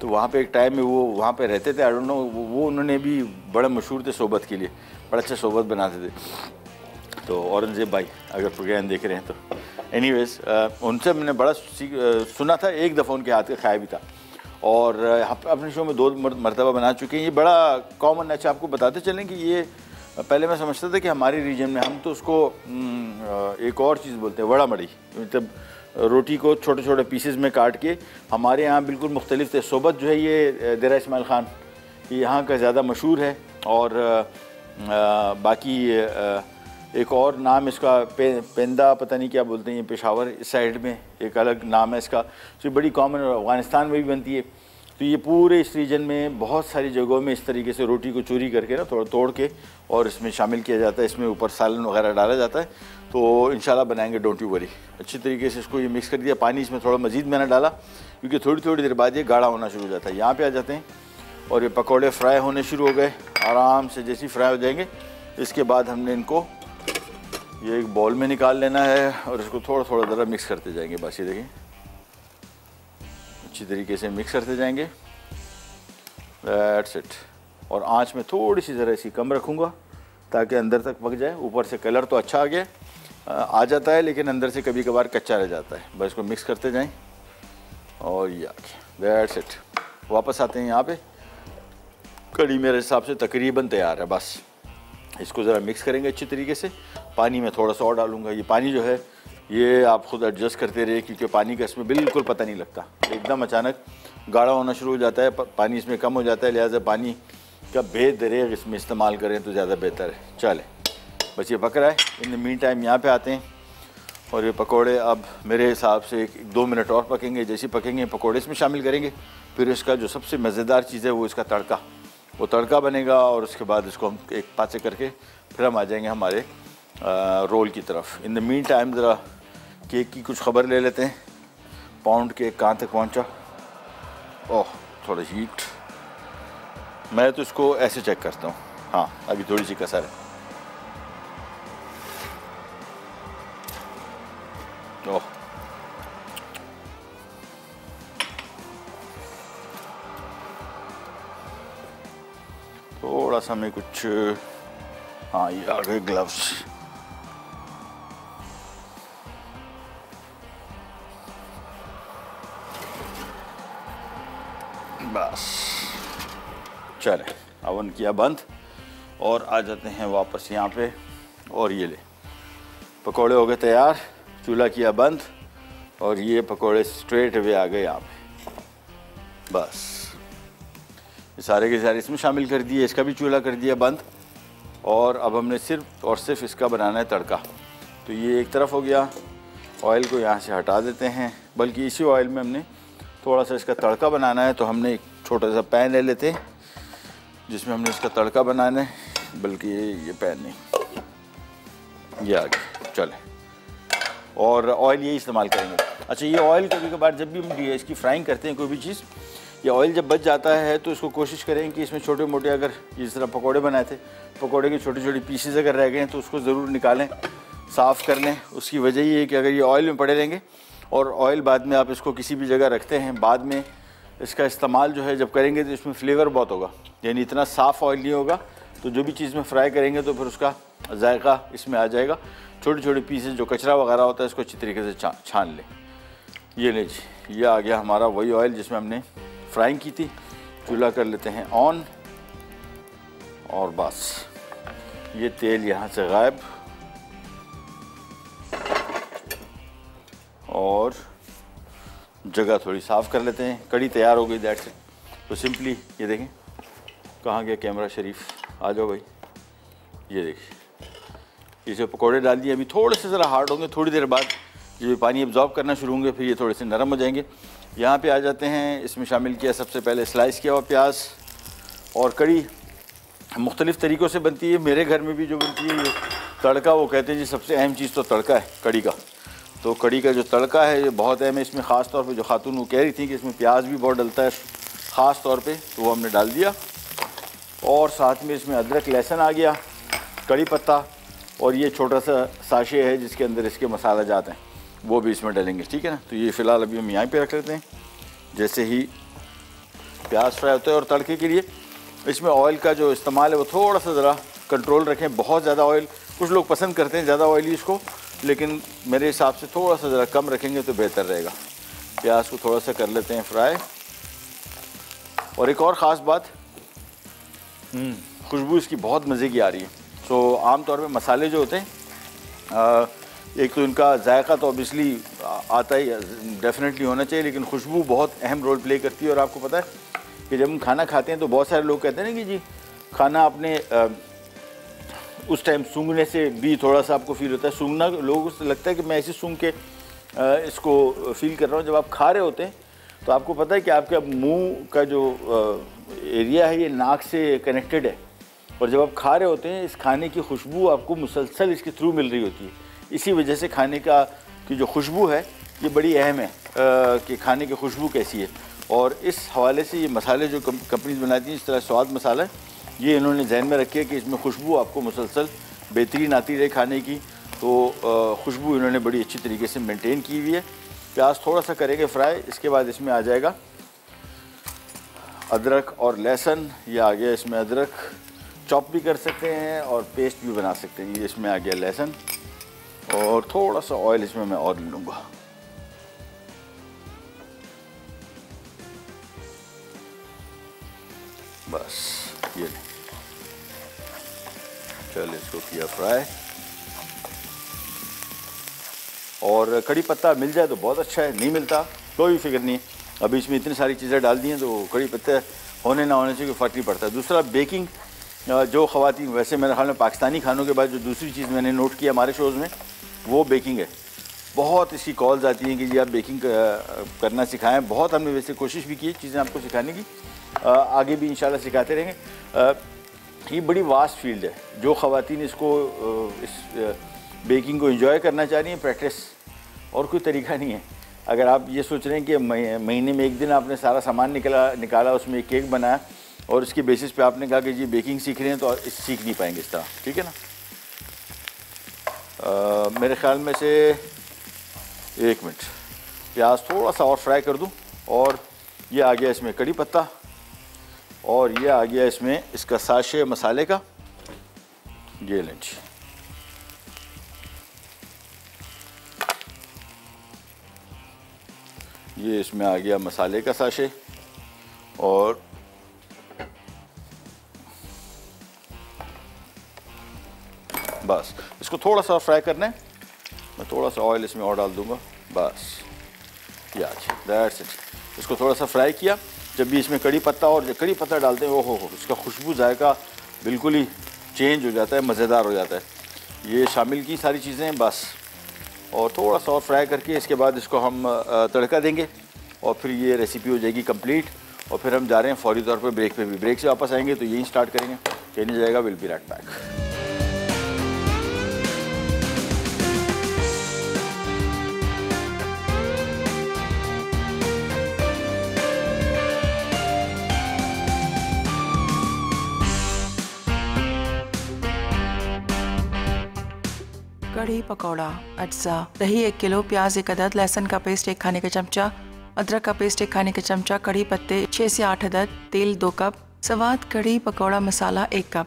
तो वहाँ पे एक टाइम में वो वहाँ पे रहते थे आई डोंट नो वो उन्होंने भी बड़े मशहूर थे सोबत के लिए, बड़ा अच्छा सोबत बनाते थे। तो औरंगज़ेब भाई, अगर प्रोग्राम देख रहे हैं तो। एनी उनसे मैंने बड़ा सुना था, एक दफ़ा उनके हाथ का खाया भी था। और अपने शो में दो मरतबा बना चुके हैं। ये बड़ा कॉमन अच्छा आपको बताते चलें कि ये पहले मैं समझता था कि हमारे रीजन में हम तो उसको एक और चीज़ बोलते हैं वड़ा मड़ी मतलब रोटी को छोटे छोटे पीसेज में काट के हमारे यहाँ बिल्कुल मुख्तलिफ़ थे। सोबत जो है ये देरा इसमाइल ख़ान यहाँ का ज़्यादा मशहूर है। और बाकी एक और नाम इसका पे, पेंदा पता नहीं क्या बोलते हैं पेशावर इस साइड में एक अलग नाम है इसका। जो बड़ी कॉमन अफ़गानिस्तान में भी बनती है। तो ये पूरे इस रीजन में बहुत सारी जगहों में इस तरीके से रोटी को चोरी करके ना थोड़ा तोड़ के और इसमें शामिल किया जाता है। इसमें ऊपर सालन वगैरह डाला जाता है। तो इन बनाएँगे डोंट यू वरी अच्छी तरीके से इसको ये मिक्स कर दिया। पानी इसमें थोड़ा मज़ीद मैंने डाला, क्योंकि थोड़ी थोड़ी देर बाद ये गाढ़ा होना शुरू हो जाता है। यहाँ पर आ जाते हैं और ये पकौड़े फ्राई होने शुरू हो गए। आराम से जैसे ही फ्राई हो जाएँगे, इसके बाद हमने इनको ये एक बॉल में निकाल लेना है और इसको थोड़ा थोड़ा ज़रा मिक्स करते जाएँगे। बस ये देखें। अच्छी तरीके से मिक्स करते जाएँगे। दैट्स इट और आँच में थोड़ी सी ज़रा सी कम रखूँगा, ताकि अंदर तक पक जाए। ऊपर से कलर तो अच्छा आ गया। आ जाता है, लेकिन अंदर से कभी कभार कच्चा रह जाता है। बस इसको मिक्स करते जाएँ। और ये आ गया दैट्स इट वापस आते हैं यहाँ पे। कड़ी मेरे हिसाब से तकरीबन तैयार है, बस। इसको ज़रा मिक्स करेंगे अच्छी तरीके से। पानी में थोड़ा सा और डालूँगा। ये पानी जो है ये आप खुद एडजस्ट करते रहिए क्योंकि पानी का इसमें बिल्कुल पता नहीं लगता। एकदम अचानक गाढ़ा होना शुरू हो जाता है पानी इसमें कम हो जाता है लिहाजा पानी का बेद दरेग इसमें इस्तेमाल करें तो ज़्यादा बेहतर है। चले। ये पक रहा है। इन द मीन टाइम यहाँ पे आते हैं और ये पकोड़े अब मेरे हिसाब से एक दो मिनट और पकेंगे जैसे पकेंगे पकोड़े इसमें शामिल करेंगे। फिर इसका जो सबसे मज़ेदार चीज़ है वो इसका तड़का। वो तड़का बनेगा और उसके बाद इसको हम एक पासे करके फिर हम आ जाएँगे हमारे आ, रोल की तरफ़। इन द मीन टाइम ज़रा केक की कुछ खबर ले लेते हैं। पाउंड केक कहाँ तक पहुँचा? ओह, थोड़ा हीट मैं तो इसको ऐसे चेक करता हूँ। हाँ अभी थोड़ी सी कसर है। ओह। थोड़ा सा मैं कुछ हाँ ये आ गए ग्लव्स बस। चले अवन किया बंद। और आ जाते हैं वापस यहाँ पे। और ये ले। पकोड़े हो गए तैयार। चूल्हा किया बंद। और ये पकोड़े स्ट्रेट वे आ गए यहाँ पे। बस। ये सारे के सारे इसमें शामिल कर दिए। इसका भी चूल्हा कर दिया बंद। और अब हमने सिर्फ़ और सिर्फ़ इसका बनाना है तड़का। तो ये एक तरफ़ हो गया। ऑयल को यहाँ से हटा देते हैं। बल्कि इसी ऑयल में हमने थोड़ा सा इसका तड़का बनाना है तो हमने एक छोटा सा पैन ले लेते जिसमें हमने इसका तड़का बनाना है, बल्कि ये ये पैन नहीं। ये आगे चले। और ऑयल ये इस्तेमाल करेंगे। अच्छा ये ऑयल कभी कभार जब भी हम इसकी फ्राइंग करते हैं कोई भी चीज़, ये ऑयल जब बच जाता है तो इसको कोशिश करें कि इसमें छोटे मोटे अगर जिस तरह पकौड़े बनाए थे, पकौड़े के छोटे छोटे पीसेज अगर रह गए हैं तो उसको ज़रूर निकालें, साफ़ कर लें। उसकी वजह ये है कि अगर ये ऑयल में पड़े रहेंगे और ऑयल बाद में आप इसको किसी भी जगह रखते हैं, बाद में इसका इस्तेमाल जो है, जब करेंगे तो इसमें फ्लेवर बहुत होगा। यानी इतना साफ़ ऑयल नहीं होगा तो जो भी चीज़ में फ्राई करेंगे तो फिर उसका जायका इसमें आ जाएगा। छोटे छोटे पीसेस जो कचरा वगैरह होता है, इसको अच्छी तरीके से छान लें। ये ले जी, ये आ गया हमारा वही ऑयल जिसमें हमने फ्राइंग की थी। चूल्हा कर लेते हैं ऑन और बस। ये तेल यहाँ से गायब। और जगह थोड़ी साफ़ कर लेते हैं। कड़ी तैयार हो गई दैट से तो सिंपली ये देखें, कहाँ गया कैमरा शरीफ? आ जाओ भाई। ये देखिए। इसे पकौड़े डाल दिए। अभी थोड़े से ज़रा हार्ड होंगे, थोड़ी देर बाद जब पानी एब्जॉर्ब करना शुरू होंगे, फिर ये थोड़े से नरम हो जाएँगे। यहाँ पे आ जाते हैं। इसमें शामिल किया सबसे पहले स्लाइस किया हुआ प्याज। और कड़ी मुख्तलिफ़ तरीक़ों से बनती है। मेरे घर में भी जो बनती है, ये तड़का, वो कहते हैं जी, सबसे अहम चीज़ तो तड़का है, कड़ी का। तो कड़ी का जो तड़का है, ये बहुत अहम है इसमें ख़ास तौर पे जो खातून वो कह रही थी कि इसमें प्याज भी बहुत डलता है ख़ास तौर पे तो वो हमने डाल दिया। और साथ में इसमें अदरक, लहसुन आ गया कड़ी पत्ता, और ये छोटा सा साशे है जिसके अंदर इसके मसाला जाते हैं, वो भी इसमें डालेंगे, ठीक है ना? तो ये फ़िलहाल अभी हम यहाँ पर रख लेते हैं, जैसे ही प्याज फ्राई होता है और तड़के के लिए। इसमें ऑयल का जो इस्तेमाल है, वो थोड़ा सा ज़रा कंट्रोल रखें, बहुत ज़्यादा ऑयल, कुछ लोग पसंद करते हैं ज़्यादा ऑयली इसको लेकिन मेरे हिसाब से थोड़ा सा ज़रा कम रखेंगे तो बेहतर रहेगा। प्याज को थोड़ा सा कर लेते हैं फ्राई। और एक और ख़ास बात। हम्म, खुशबू इसकी बहुत मज़े की आ रही है। सो आम तौर पे मसाले जो होते हैं एक तो इनका जायका तो ऑबियसली आता ही डेफिनेटली होना चाहिए लेकिन खुशबू बहुत अहम रोल प्ले करती है। और आपको पता है कि जब हम खाना खाते हैं तो बहुत सारे लोग कहते हैं ना कि जी खाना अपने उस टाइम सूंघने से भी थोड़ा सा आपको फील होता है। सूंघना लोगों से लगता है कि मैं ऐसे सूंघ के इसको फील कर रहा हूँ। जब आप खा रहे होते हैं तो आपको पता है कि आपके अब मुँह का जो एरिया है, ये नाक से कनेक्टेड है। और जब आप खा रहे होते हैं, इस खाने की खुशबू आपको मुसलसल इसके थ्रू मिल रही होती है। इसी वजह से खाने का, की जो खुशबू है, ये बड़ी अहम है कि खाने की खुशबू कैसी है। और इस हवाले से ये मसाले जो कंपनीज़ बनाती हैं इस तरह स्वाद मसाला है ये इन्होंने जहन में रखे कि इसमें खुशबू आपको मुसलसल बेहतरीन आती रहे खाने की। तो खुशबू इन्होंने बड़ी अच्छी तरीके से मेंटेन की हुई है। प्याज थोड़ा सा करेंगे फ्राई इसके बाद इसमें आ जाएगा अदरक और लहसुन। ये आ गया इसमें अदरक। चॉप भी कर सकते हैं और पेस्ट भी बना सकते हैं। ये इसमें आ गया लहसुन और थोड़ा सा ऑयल इसमें मैं और लूँगा। बस, ये। चल इसको किया फ्राई। और कड़ी पत्ता मिल जाए तो बहुत अच्छा है, नहीं मिलता, कोई फ़िक्र नहीं। अभी इसमें इतनी सारी चीज़ें डाल दी हैं तो कड़ी पत्ते होने ना होने से कोई फ़र्क नहीं पड़ता। दूसरा बेकिंग जो खवाती वैसे मेरे ख्याल में पाकिस्तानी खानों के बाद जो दूसरी चीज़ मैंने नोट किया हमारे शोज़ में, वो बेकिंग है। बहुत इसकी कॉल्स आती हैं कि जी आप बेकिंग करना सिखाएँ। बहुत हमने वैसे कोशिश भी की चीज़ें आपको सिखाने की। आगे भी इंशाल्लाह सिखाते रहेंगे। ये बड़ी वास्ट फ़ील्ड है। जो ख़वान इसको इस बेकिंग को इंजॉय करना चाह रही हैं प्रैक्टिस और कोई तरीका नहीं है। अगर आप ये सोच रहे हैं कि महीने में एक दिन आपने सारा सामान निकला निकाला उसमें एक केक बनाया और उसके बेसिस पे आपने कहा कि जी बेकिंग सीख रहे हैं तो इस सीख नहीं पाएँगे इस तरह ठीक है ना? आ, मेरे ख्याल में से एक मिनट। प्याज थोड़ा सा और फ्राई कर दूँ और ये आ गया इसमें कड़ी पत्ता। और ये आ गया इसमें इसका साशे मसाले का ये लें जी ये इसमें आ गया मसाले का साशे और बस। इसको थोड़ा सा फ्राई करना है। मैं थोड़ा सा ऑयल इसमें और डाल दूँगा। बस। ये प्याज दैट्स इट इसको थोड़ा सा फ्राई किया। जब भी इसमें कड़ी पत्ता और कड़ी पत्ता डालते हैं वो हो, इसका खुशबू जायका बिल्कुल ही चेंज हो जाता है, मज़ेदार हो जाता है। ये शामिल की सारी चीज़ें, बस। और थोड़ा सा और फ्राई करके इसके बाद इसको हम तड़का देंगे और फिर ये रेसिपी हो जाएगी कंप्लीट और फिर हम जा रहे हैं फौरी तौर पर ब्रेक पे भी। ब्रेक से वापस आएँगे तो यही स्टार्ट करेंगे। कहीं नहीं जाएगा will be right back kadhi pakora, अज्जा, दही एक किलो, प्याज एक अदद, लहसुन का पेस्ट एक खाने का चमचा, अदरक का पेस्ट एक खाने का चमचा, कढ़ी पत्ते छः से आठ अदद, तेल दो कप, स्वाद कढ़ी, पकौड़ा, मसाला एक कप।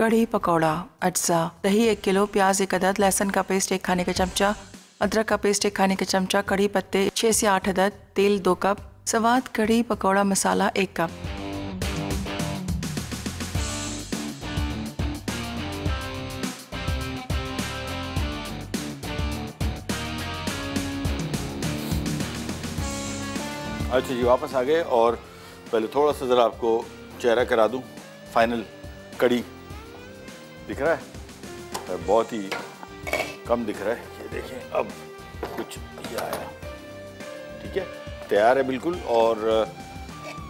कढ़ी, पकौड़ा, अज्जा, दही एक किलो, प्याज एक अदद, लहसुन का पेस्ट एक खाने का चमचा, अदरक का पेस्ट एक खाने का चमचा, कढ़ी पत्ते छः से आठ अदद, तेल दो कप, सवाद कढ़ी, पकौड़ा, मसाला एक कप। अच्छा जी वापस आ गए और पहले थोड़ा सा ज़रा आपको चेहरा करा दूँ फाइनल कड़ी दिख रहा है? बहुत ही कम दिख रहा है। ये देखें, अब कुछ आया। ठीक है? तैयार है बिल्कुल, और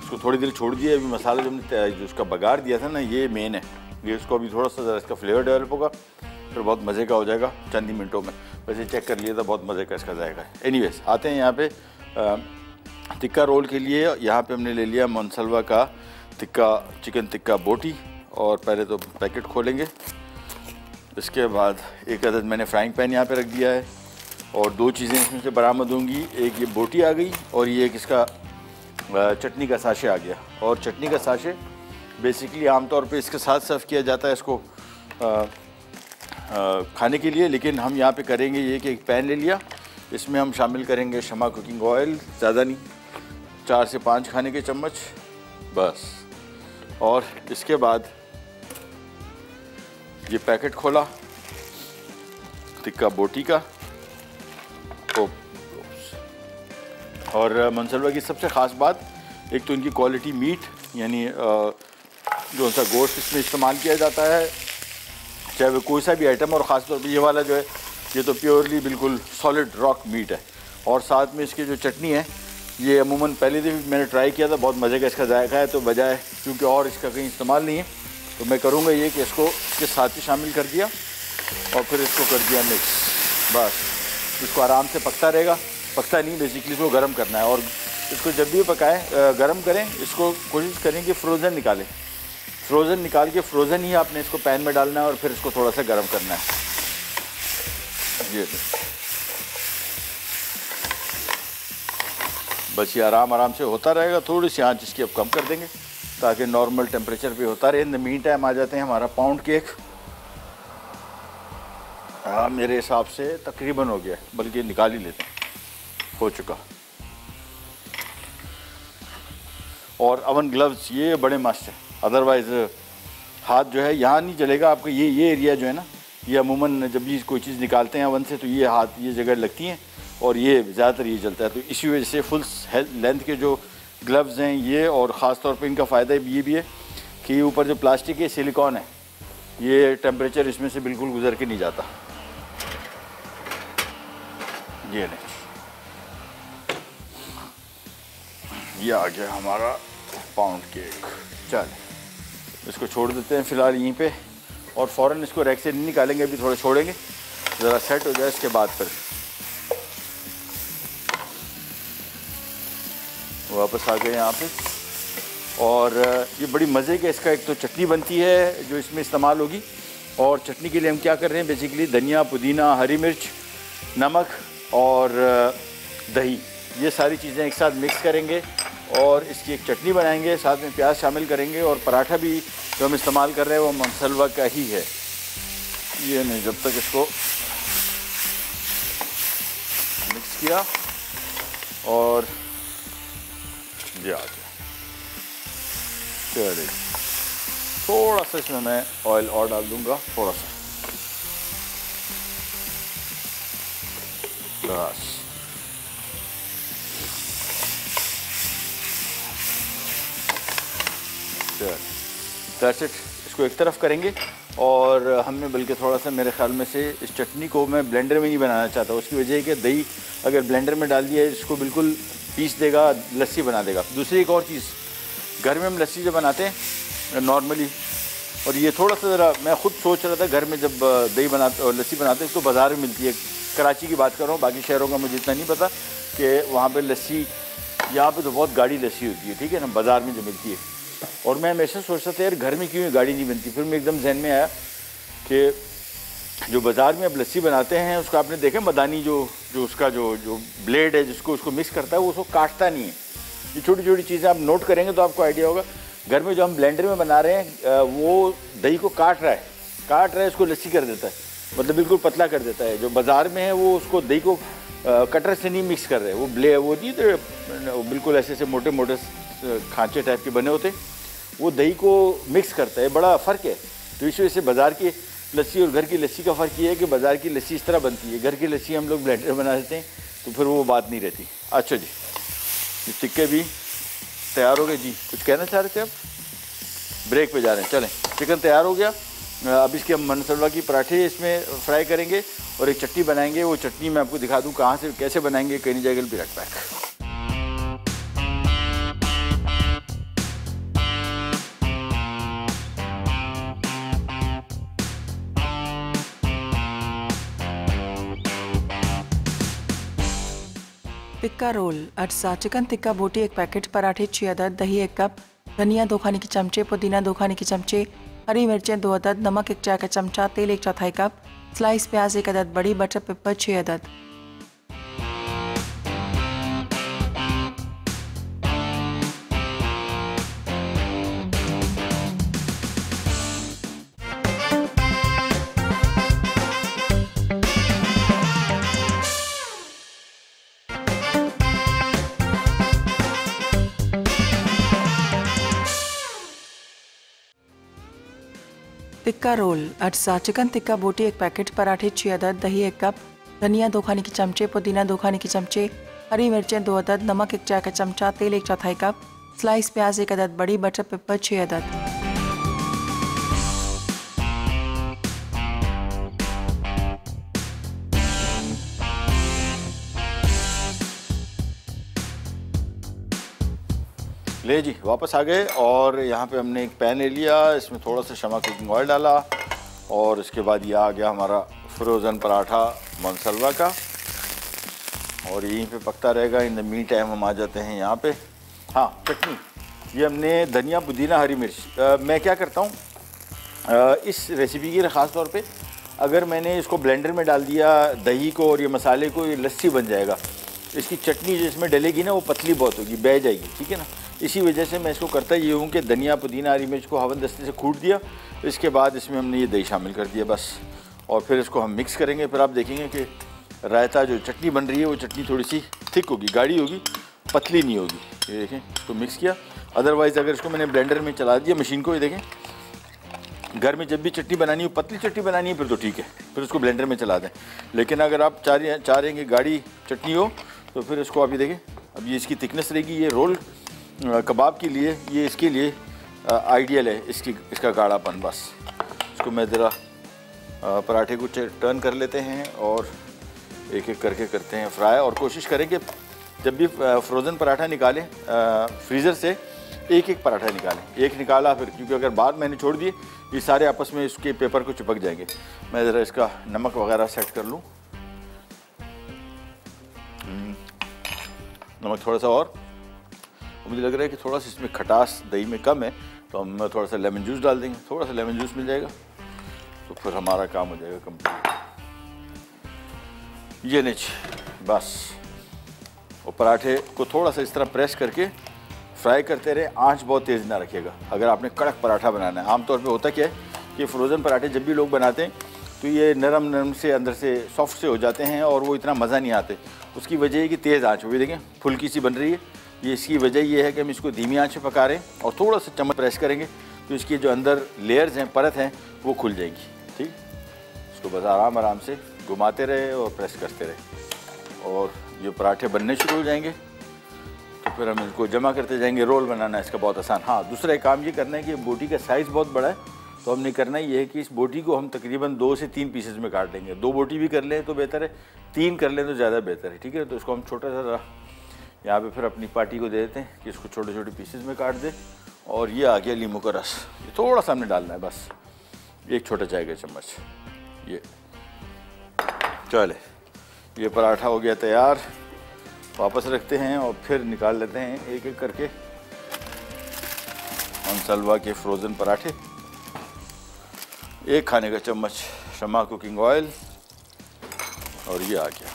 इसको थोड़ी देर छोड़ दिया। अभी मसाला जो हमने जो उसका बगाड़ दिया था ना, ये मेन है। ये इसको अभी थोड़ा सा ज़रा इसका फ्लेवर डेवलप होगा, फिर बहुत मज़े का हो जाएगा, चंद ही मिनटों में। वैसे चेक कर लिया था बहुत मज़े का इसका जाएगा। एनी आते हैं यहाँ पे टिक्का रोल के लिए। यहाँ पे हमने ले लिया मनसलवा का टिक्का, चिकन टिक्का बोटी। और पहले तो पैकेट खोलेंगे। इसके बाद एक अदद मैंने फ्राइंग पैन यहाँ पे रख दिया है और दो चीज़ें इसमें से बरामद होंगी। एक ये बोटी आ गई और ये एक इसका चटनी का साशे आ गया। और चटनी का साशे बेसिकली आमतौर पे इसके साथ सर्व किया जाता है इसको आ, आ, खाने के लिए। लेकिन हम यहाँ पे करेंगे ये कि एक पैन ले लिया। इसमें हम शामिल करेंगे शमा कुकिंग ऑयल ज़्यादा नहीं चार से पाँच खाने के चम्मच बस। और इसके बाद ये पैकेट खोला, टिक्का बोटी का। तो और मनसलवा की सबसे ख़ास बात, एक तो इनकी क्वालिटी मीट यानी जो सा गोश्त इसमें इस्तेमाल किया जाता है, चाहे वो कोई सा भी आइटम और ख़ास तौर पर ये वाला जो है, ये तो प्योरली बिल्कुल सॉलिड रॉक मीट है। और साथ में इसकी जो चटनी है, ये अमूमन पहले दिन मैंने ट्राई किया था, बहुत मज़े का इसका जायका है तो बजाय, क्योंकि और इसका कहीं इस्तेमाल नहीं है। तो मैं करूँगा ये कि इसको, इसके साथ ही शामिल कर दिया और फिर इसको कर दिया मिक्स बस। इसको आराम से पकता रहेगा। पकता नहीं बेसिकली इसको गर्म करना है और इसको जब भी पकाएँ गर्म करें, इसको कोशिश करें कि फ्रोज़न निकालें। फ्रोज़न निकाल के फ्रोज़न ही आपने इसको पैन में डालना है और फिर इसको थोड़ा सा गर्म करना है। ये बस ये आराम आराम से होता रहेगा। थोड़ी सी आँच इसकी अब कम कर देंगे। ताकि नॉर्मल टेम्परेचर पे होता रहे। इन द मीन टाइम आ जाते हैं हमारा पाउंड केक हाँ मेरे हिसाब से तकरीबन हो गया, बल्कि निकाल ही लेते हैं। हो चुका। और अवन ग्लव्स ये बड़े मस्त है। अदरवाइज़ हाथ जो है, यहाँ नहीं चलेगा। आपका ये ये एरिया जो है ना, ये अमूमन जब भी कोई चीज़ निकालते हैं अवन से तो ये हाथ, ये जगह लगती हैं। और ये ज़्यादातर ये चलता है। तो इसी वजह से फुल लेंथ के जो ग्लव्स हैं ये और ख़ास तौर पे इनका फ़ायदा ये भी है कि ऊपर जो प्लास्टिक है सिलिकॉन है, ये टेम्परेचर इसमें से बिल्कुल गुजर के नहीं जाता। ये नहीं ये आ गया हमारा पाउंड केक चल, इसको छोड़ देते हैं फ़िलहाल यहीं पे और फ़ौरन इसको रैक से नहीं निकालेंगे, अभी थोड़ा छोड़ेंगे। ज़रा सेट हो जाए, इसके बाद फिर। वापस आ गए यहाँ पे। और ये बड़ी मज़े के इसका एक तो चटनी बनती है, जो इसमें इस्तेमाल होगी। और चटनी के लिए हम क्या कर रहे हैं? बेसिकली धनिया, पुदीना, हरी मिर्च, नमक और दही। ये सारी चीज़ें एक साथ मिक्स करेंगे और इसकी एक चटनी बनाएँगे, साथ में प्याज शामिल करेंगे और पराठा भी जो हम इस्तेमाल कर रहे हैं वो मसलवा का ही है। ये नहीं, जब तक इसको मिक्स किया और आ चलिए थोड़ा सा इसमें मैं ऑयल और डाल दूँगा थोड़ा सा बस दैट्स इट इसको एक तरफ़ करेंगे और हमने बल्कि थोड़ा सा मेरे ख्याल में से इस चटनी को मैं ब्लेंडर में नहीं बनाना चाहता। उसकी वजह है कि दही अगर ब्लेंडर में डाल दिया इसको बिल्कुल पीस देगा, लस्सी बना देगा। दूसरी एक और चीज़, घर में हम लस्सी जब बनाते हैं नॉर्मली और ये थोड़ा सा ज़रा मैं ख़ुद सोच रहा था, घर में जब दही बनाते, और लस्सी बनाते हैं तो बाज़ार में मिलती है। कराची की बात कर रहा हूँ, बाकी शहरों का मुझे इतना नहीं पता कि वहाँ पर लस्सी, यहाँ पे तो बहुत गाढ़ी लस्सी होती है, ठीक है ना? बाज़ार में जो मिलती है। और मैं हमेशा सोचता था, यार, घर में क्यों गाड़ी नहीं बनती? फिर मैं एकदम जहन में आया कि जो बाज़ार में अब लस्सी बनाते हैं, उसका आपने देखा मदानी जो जो उसका जो जो ब्लेड है, जिसको उसको मिक्स करता है, वो उसको काटता नहीं है। ये छोटी छोटी चीज़ें आप नोट करेंगे तो आपको आइडिया होगा। घर में जो हम ब्लेंडर में बना रहे हैं वो दही को काट रहा है। काट रहा है, उसको लस्सी कर देता है। मतलब बिल्कुल पतला कर देता है। जो बाज़ार में है, वो उसको दही को कटर से नहीं मिक्स कर रहे। वो ब्ले वो नहीं तो बिल्कुल ऐसे ऐसे मोटे मोटे खांचे टाइप के बने होते। वो दही को मिक्स करता है। बड़ा फ़र्क है। तो इस वजह से बाज़ार की लस्सी और घर की लस्सी का फ़र्क ये है कि बाज़ार की लस्सी इस तरह बनती है। घर की लस्सी हम लोग ब्लेंडर बना देते हैं तो फिर वो बात नहीं रहती। अच्छा जी, ये टिक्के भी तैयार हो गए। जी, कुछ कहना चाह रहे थे आप? ब्रेक पे जा रहे हैं, चलें। चिकन तैयार हो गया। अब इसके हम मनसलवा की पराठे इसमें फ्राई करेंगे और एक चटनी बनाएँगे। वो चटनी मैं आपको दिखा दूँ कहाँ से, कैसे बनाएँगे, कहीं जाएगा भी रख पैक। टिक्का रोल। अच्छा चिकन टिक्का बोटी एक पैकेट पराठे छः अदद दही एक कप, धनिया दो खाने के चमचे, पुदीना दो खाने के चमचे, हरी मिर्चें दो अदद, नमक एक चाय का चमचा, तेल एक चौथाई कप, स्लाइस प्याज एक अदद, बड़ी बटर पेपर छः अदद। टिक्का रोल। अच्छा चिकन टिक्का बोटी एक पैकेट, पराठे छः अदद, दही एक कप, धनिया दो खाने के चमचे, पुदीना दो खाने के चमचे, हरी मिर्चें दो अदद, नमक एक चाय का चमचा, तेल एक चौथाई कप, स्लाइस प्याज एक अदद, बड़ी बटर पेपर छः अदद। ले जी वापस आ गए और यहाँ पे हमने एक पैन ले लिया इसमें थोड़ा सा शमा कुकिंग ऑयल डाला और इसके बाद ये आ गया हमारा फ्रोज़न पराठा मनसलवा का। और यहीं पे पकता रहेगा इन द मीन टाइम हम आ जाते हैं यहाँ पे। हाँ चटनी। ये हमने धनिया पुदीना हरी मिर्च। आ, मैं क्या करता हूँ? इस रेसिपी के ख़ास तौर पे अगर मैंने इसको ब्लेंडर में डाल दिया दही को और ये मसाले को ये लस्सी बन जाएगा। इसकी चटनी जो इसमें डलेगी ना वो पतली बहुत होगी बह जाएगी ठीक है ना? इसी वजह से मैं इसको करता ये हूँ कि धनिया पुदीना हरी मिर्च को हवन दस्ते से कूट दिया, इसके बाद इसमें हमने ये दही शामिल कर दिया बस। और फिर इसको हम मिक्स करेंगे, फिर आप देखेंगे कि रायता जो चटनी बन रही है, वो चटनी थोड़ी सी थिक होगी, गाढ़ी होगी, पतली नहीं होगी। ये देखें, इसको मिक्स किया। अदरवाइज़ अगर इसको मैंने ब्लेंडर में चला दिया मशीन को, ये देखें, घर में जब भी चटनी बनानी हो, पतली चटनी बनानी है, फिर तो ठीक है, फिर उसको ब्लेंडर में चला दें। लेकिन अगर आप चाह रहे चाह रहे हैं कि गाढ़ी चटनी हो तो फिर इसको आप ये देखें, अब ये इसकी थिकनेस रहेगी, ये रोल कबाब के लिए ये इसके लिए आइडियल है इसकी इसका गाढ़ापन बस। इसको मैं ज़रा पराठे को टर्न कर लेते हैं और एक एक करके करते हैं फ्राई और कोशिश करें कि जब भी फ्रोज़न पराठा निकालें फ्रीज़र से एक एक पराठा निकालें। एक निकाला फिर क्योंकि अगर बाद मैंने छोड़ दिए ये सारे आपस में इसके पेपर को चिपक जाएँगे। मैं ज़रा इसका नमक वगैरह सेट कर लूँ। हम्म, नमक थोड़ा सा और। मुझे लग रहा है कि थोड़ा सा इसमें खटास दही में कम है तो हम थोड़ा सा लेमन जूस डाल देंगे। थोड़ा सा लेमन जूस मिल जाएगा तो फिर हमारा काम हो जाएगा कंप्लीट ये नहीं, बस। और पराठे को थोड़ा सा इस तरह प्रेस करके फ्राई करते रहे, आँच बहुत तेज़ ना रखिएगा। अगर आपने कड़क पराठा बनाना है, आमतौर पे होता क्या है कि फ्रोज़न पराठे जब भी लोग बनाते हैं तो ये नरम नरम से अंदर से सॉफ्ट से हो जाते हैं और वो इतना मज़ा नहीं आते। उसकी वजह है कि तेज़ आँच हुई देखें, फुल्की सी बन रही है। ये इसकी वजह ये है कि हम इसको धीमी आँच में पका रहे हैं और थोड़ा सा चम्मच प्रेस करेंगे तो इसकी जो अंदर लेयर्स हैं, परत हैं, वो खुल जाएँगी, ठीक? इसको बस आराम आराम से घुमाते रहे और प्रेस करते रहे। और ये पराठे बनने शुरू हो जाएँगे तो फिर हम इसको जमा करते जाएँगे, रोल बनाना इसका बहुत आसान। हाँ दूसरा एक काम ये करना है कि बोटी का साइज़ बहुत बड़ा है तो हमने करना ये है कि इस बोटी को हम तकरीबन दो से तीन पीसेज में काट लेंगे दो बोटी भी कर लें तो बेहतर है, तीन कर लें तो ज़्यादा बेहतर है, ठीक है? तो इसको हम छोटा सा यहाँ पे फिर अपनी पार्टी को दे देते हैं कि इसको छोटे छोटे पीसेज में काट दे और ये आ गया लीमू का रस। ये थोड़ा सा हमने डालना है बस। एक छोटा चाय का चम्मच। ये। चले। ये पराठा हो गया तैयार। वापस रखते हैं और फिर निकाल लेते हैं एक एक करके। सलवा के फ्रोज़न पराठे। एक खाने का चम्मच शमा कुकिंग ऑयल और ये आ गया।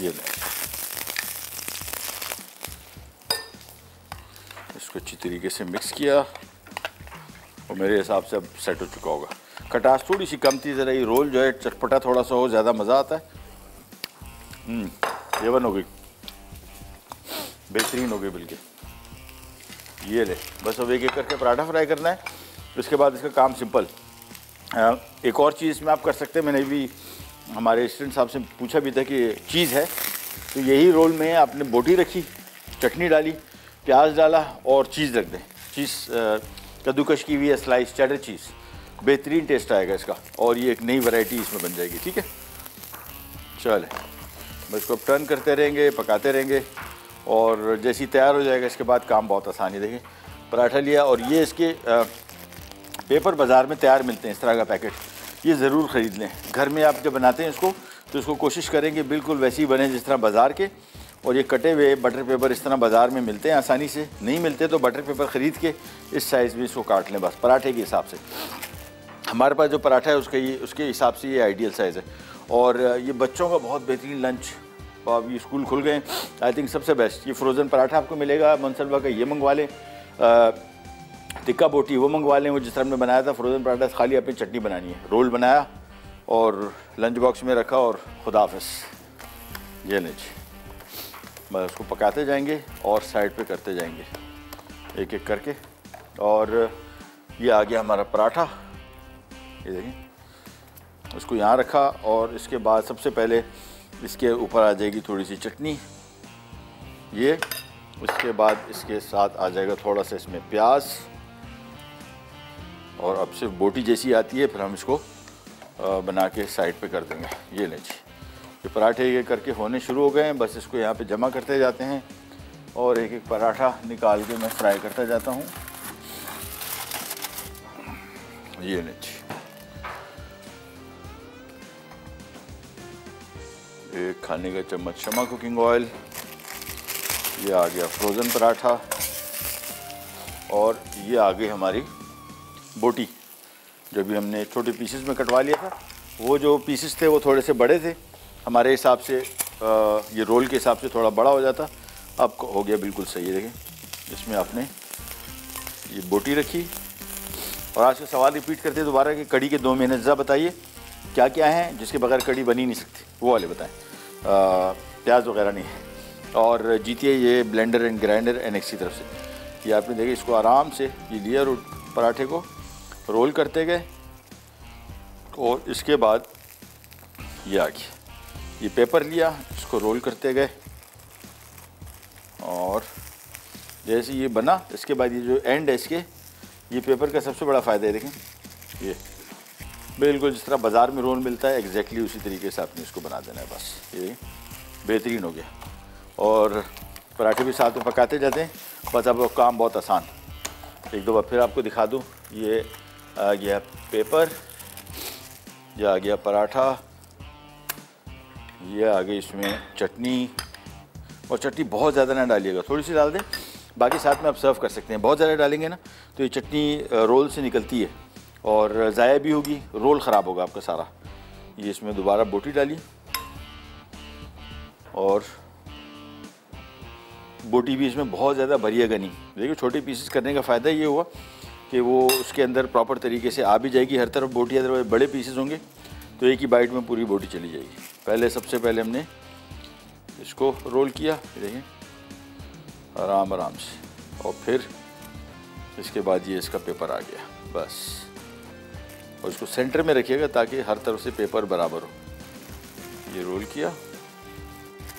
ये ले। इसको अच्छी तरीके से मिक्स किया। और मेरे हिसाब से अब सेट हो चुका होगा। खटास थोड़ी सी कम थी ज़रा ये रोल जो है चटपटा थोड़ा सा हो ज़्यादा मज़ा आता है। हम्म, ये बन हो गई। बेहतरीन हो गई बिल्कुल ये ले बस अब एक एक करके पराठा फ्राई करना है। उसके बाद इसका काम सिंपल एक और चीज़ इसमें आप कर सकते हैं। मैंने भी हमारे स्टूडेंट साहब से पूछा भी था कि चीज़ है। तो यही रोल में आपने बोटी रखी चटनी डाली प्याज डाला और चीज़ रख दें। चीज़ कद्दूकश की हुई है स्लाइस चैटर चीज़ बेहतरीन टेस्ट आएगा इसका और ये एक नई वैरायटी इसमें बन जाएगी, ठीक है? चले बस इसको टर्न करते रहेंगे, पकाते रहेंगे और जैसी तैयार हो जाएगा, इसके बाद काम बहुत आसानी देखें। पराठा लिया और ये इसके पेपर बाज़ार में तैयार मिलते हैं, इस तरह का पैकेट ये ज़रूर ख़रीद लें। घर में आप जब बनाते हैं इसको तो इसको कोशिश करें कि बिल्कुल वैसे बने जिस तरह बाज़ार के। और ये कटे हुए बटर पेपर इस तरह बाज़ार में मिलते हैं आसानी से। नहीं मिलते तो बटर पेपर ख़रीद के इस साइज़ में इसको काट लें बस, पराठे के हिसाब से। हमारे पास जो पराठा है उसका ये, उसके हिसाब से ये आइडियल साइज़ है। और ये बच्चों का बहुत बेहतरीन लंच अब ये स्कूल खुल गए आई थिंक सबसे बेस्ट ये फ्रोज़न पराठा आपको मिलेगा मनसलवा का ये मंगवा लें। टिक्का बोटी वो मंगवा लें, वो जिस तरह हमने बनाया था फ्रोज़न पराठा खाली अपनी चटनी बनानी है। रोल बनाया और लंच बॉक्स में रखा और खुदाफिस ये लें जी बस उसको पकाते जाएँगे और साइड पे करते जाएँगे। एक एक करके। और ये आ गया हमारा पराठा। ये देखें। उसको यहाँ रखा और इसके बाद सबसे पहले इसके ऊपर आ जाएगी थोड़ी सी चटनी। ये, उसके बाद इसके साथ आ जाएगा थोड़ा सा इसमें प्याज। और अब सिर्फ़ बोटी जैसी आती है, फिर हम इसको बना के साइड पे कर देंगे। ये लें जी। ये पराठे ये करके होने शुरू हो गए हैं। बस इसको यहाँ पे जमा करते जाते हैं और एक एक पराठा निकाल के मैं फ्राई करता जाता हूँ। ये जी एक खाने का चम्मच शमा कुकिंग ऑयल। ये आ गया फ्रोज़न पराठा। और ये आ गई हमारी बोटी। जो भी हमने छोटे पीसेस में कटवा लिया था, वो जो पीसेस थे वो थोड़े से बड़े थे। हमारे हिसाब से ये रोल के हिसाब से थोड़ा बड़ा हो जाता। अब हो गया बिल्कुल सही है देखें इसमें आपने ये बोटी रखी। और आज का सवाल रिपीट करते दोबारा कि कड़ी के दो मेन अज्जा बताइए क्या क्या हैं जिसके बगैर कड़ी बनी नहीं सकती? वो वाले बताएँ। प्याज वगैरह नहीं है। और जीतिए ये blender and grinder N x की तरफ़ से। ये आपने देखिए, इसको आराम से ये लिया पराठे को रोल करते गए। और इसके बाद ये आ गया। ये पेपर लिया, इसको रोल करते गए। और जैसे ये बना, इसके बाद ये जो एंड है इसके, ये पेपर का सबसे बड़ा फ़ायदा है, देखें। ये बिल्कुल जिस तरह बाज़ार में रोल मिलता है एग्जैक्टली उसी तरीके से आपने इसको बना देना है, बस। ये बेहतरीन हो गया। और पराठे भी साथ में पकाते जाते हैं। बस अब काम बहुत आसान। एक दो बार फिर आपको दिखा दूँ। ये आ गया पेपर, ये आ गया पराठा। ये आ गई इसमें चटनी। और चटनी बहुत ज़्यादा ना डालिएगा, थोड़ी सी डाल दें, बाकी साथ में आप सर्व कर सकते हैं। बहुत ज़्यादा डालेंगे ना तो ये चटनी रोल से निकलती है। और ज़ाया भी होगी, रोल ख़राब होगा आपका सारा। ये इसमें दोबारा बोटी डाली और बोटी भी इसमें बहुत ज़्यादा भरिएगा नहीं। देखिए, छोटे पीसेस करने का फ़ायदा ये हुआ कि वो उसके अंदर प्रॉपर तरीके से आ भी जाएगी। हर तरफ़ बोटी अदरवाइज़ बड़े पीसेस होंगे तो एक ही बाइट में पूरी बोटी चली जाएगी। पहले सबसे पहले हमने इसको रोल किया देखिए आराम आराम से। और फिर इसके बाद ये इसका पेपर आ गया, बस। और इसको सेंटर में रखिएगा ताकि हर तरफ़ से पेपर बराबर हो। ये रोल किया,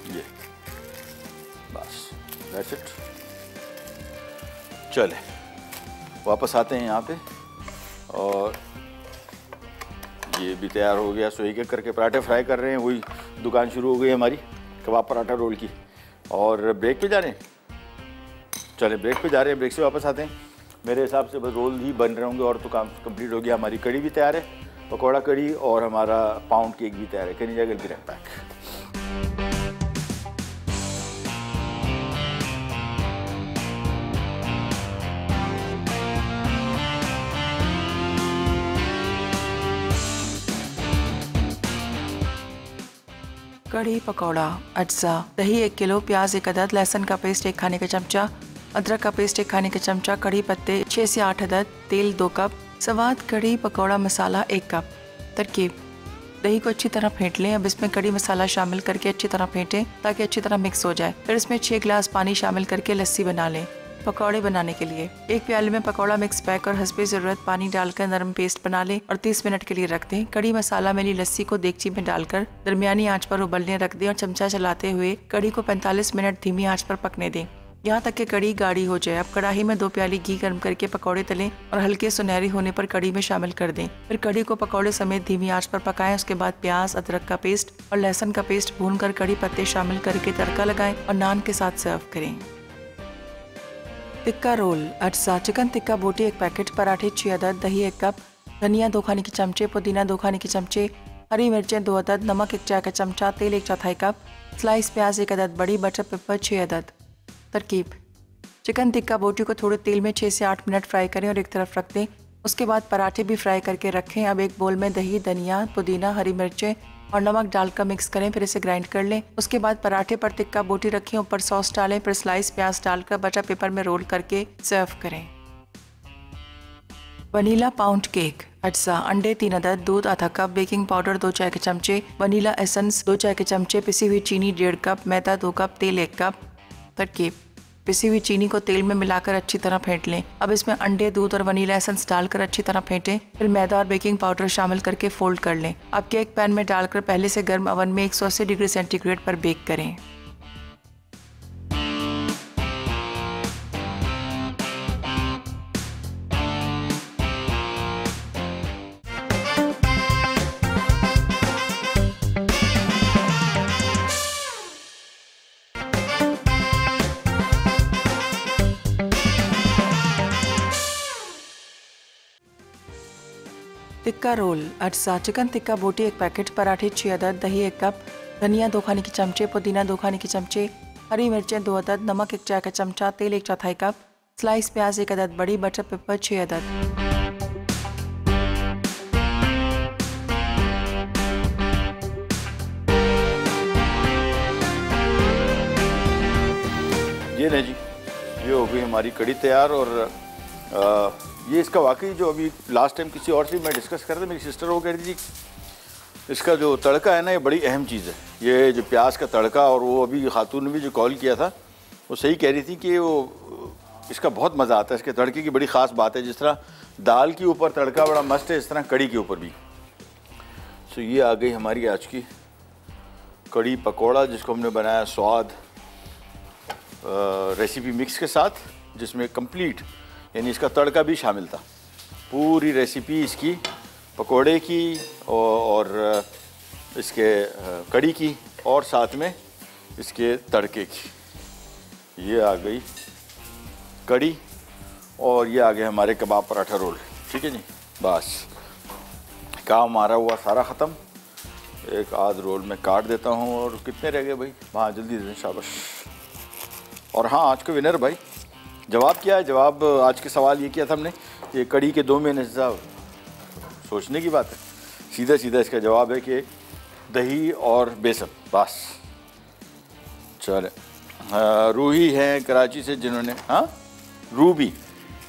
ये। बस दैट्स इट चले, वापस आते हैं यहाँ पे। और ये भी तैयार हो गया। सोई एक करके पराठे फ्राई कर रहे हैं, वही दुकान शुरू हो गई हमारी, कबाब पराठा रोल की। और ब्रेक पे जा रहे हैं? चले ब्रेक पे जा रहे हैं ब्रेक से वापस आते हैं। मेरे हिसाब से बस रोल ही बन रहे होंगे और तो काम कंप्लीट हो गया। हमारी कड़ी भी तैयार है, पकौड़ा कड़ी और हमारा पाउंड केक भी तैयार है। कहीं जगह भी पैक कढ़ी, पकौड़ा, अज्जा, दही एक किलो, प्याज एक अदद, लहसुन का पेस्ट एक खाने का चमचा, अदरक का पेस्ट एक खाने का चमचा कड़ी पत्ते छः से आठ अदद, तेल दो कप, स्वाद कड़ी पकौड़ा, मसाला एक कप। तरकीब। दही को अच्छी तरह फेंट लें। अब इसमें कड़ी मसाला शामिल करके अच्छी तरह फेंटें ताकि अच्छी तरह मिक्स हो जाए। फिर इसमें छः गिलास पानी शामिल करके लस्सी बना लें। पकौड़े बनाने के लिए। एक प्याले में पकौड़ा मिक्स पैक और हंसपे ज़रूरत पानी डालकर नरम पेस्ट बना लें और 30 मिनट के लिए रख दें। कड़ी मसाला मिली लस्सी को देगची में डालकर दरमियानी आँच पर उबलने रख दें और चमचा चलाते हुए कड़ी को 45 मिनट धीमी आँच पर पकने दें। यहाँ तक कि कड़ी गाढ़ी हो जाए। अब कढ़ाई में दो प्याली घी गर्म करके पकौड़े तलें और हल्के सुनहरी होने पर कड़ी में शामिल कर दें। फिर कड़ी को पकौड़े समेत धीमी आँच पर पकाएँ। उसके बाद प्याज, अदरक का पेस्ट और लहसुन का पेस्ट भून कर कड़ी पत्ते शामिल करके तड़का लगाएँ और नान के साथ सर्व करें। टिक्का रोल। अटसा चिकन टिक्का बोटी, एक पैकेट पराठे छः अदद दही, एक कप। धनिया दो खाने के चमचे, पुदीना दो खाने के चमचे, हरी मिर्चें दो अदद, नमक एक चाय का चमचा, तेल एक चौथाई कप, स्लाइस प्याज एक अदद, बड़ी बटर पेपर छः अदद। तरकीब। चिकन टिक्का बोटी को थोड़े तेल में छः से आठ मिनट फ्राई करें और एक तरफ़ रख दें। उसके बाद पराठे भी फ्राई करके रखें। अब एक बोल में दही, धनिया, पुदीना, हरी मिर्चें और नमक डालकर मिक्स करें, फिर इसे ग्राइंड कर लें। उसके बाद पराठे पर टिक्का बोटी रखें, ऊपर सॉस डालें, फिर स्लाइस प्याज डालकर बटर पेपर में रोल करके सर्व करें। वनीला पाउंड केक अज्जा, अंडे, तीन अदद, दूध, आधा कप बेकिंग पाउडर दो चाय के चमचे वनीला एसेंस दो चाय के चमचे, पिसी हुई चीनी, डेढ़ कप मैदा, दो कप तेल, एक कप तरकीब पिसी हुई चीनी को तेल में मिलाकर अच्छी तरह फेंट लें। अब इसमें अंडे, दूध और वनीला एसेंस डालकर अच्छी तरह फेंटें, फिर मैदा और बेकिंग पाउडर शामिल करके फोल्ड कर लें। अब केक पैन में डालकर पहले से गर्म अवन में 180 डिग्री सेंटीग्रेड पर बेक करें। टिक्का रोल। अटसा चिकन टिक्का बोटी एक पैकेट पराठे छः अदद दही एक कप धनिया दो खाने के चमचे पुदीना दो खाने के चमचे हरी मिर्चें दो अदद नमक एक चाय का चमचा तेल एक चौथाई कप स्लाइस प्याज एक अदद बड़ी बटर पेपर छः अदद ये जी ये हो गई हमारी कड़ी तैयार और आ, ये इसका वाकई जो अभी लास्ट टाइम किसी और से मैं डिस्कस कर रहा था, मेरी सिस्टर वो कह रही थी इसका जो तड़का है ना, ये बड़ी अहम चीज़ है। ये जो प्याज का तड़का और वो अभी खातून ने भी जो कॉल किया था, वो सही कह रही थी कि वो, इसका बहुत मज़ा आता है। इसके तड़के की बड़ी ख़ास बात है, जिस तरह दाल के ऊपर तड़का बड़ा मस्त है, इस तरह कड़ी के ऊपर भी। सो ये आ गई हमारी आज की कड़ी पकौड़ा, जिसको हमने बनाया स्वाद रेसिपी मिक्स के साथ, जिसमें कंप्लीट यानी इसका तड़का भी शामिल था। पूरी रेसिपी इसकी पकोड़े की और, इसके कड़ी की और साथ में इसके तड़के की। ये आ गई कड़ी और ये आ गए हमारे कबाब पराठा रोल। ठीक है जी? बस। काम मारा हुआ सारा ख़त्म। एक आध रोल में काट देता हूँ और कितने रह गए भाई? हाँ जल्दी दे शाबाश। और हाँ आज के विनर भाई। जवाब क्या है? जवाब, आज के सवाल ये किया था हमने ये कड़ी के दो महीने साहब सोचने की बात है। सीधा सीधा इसका जवाब है कि दही और बेसन, बस। चल रूही हैं कराची से जिन्होंने हाँ? रूबी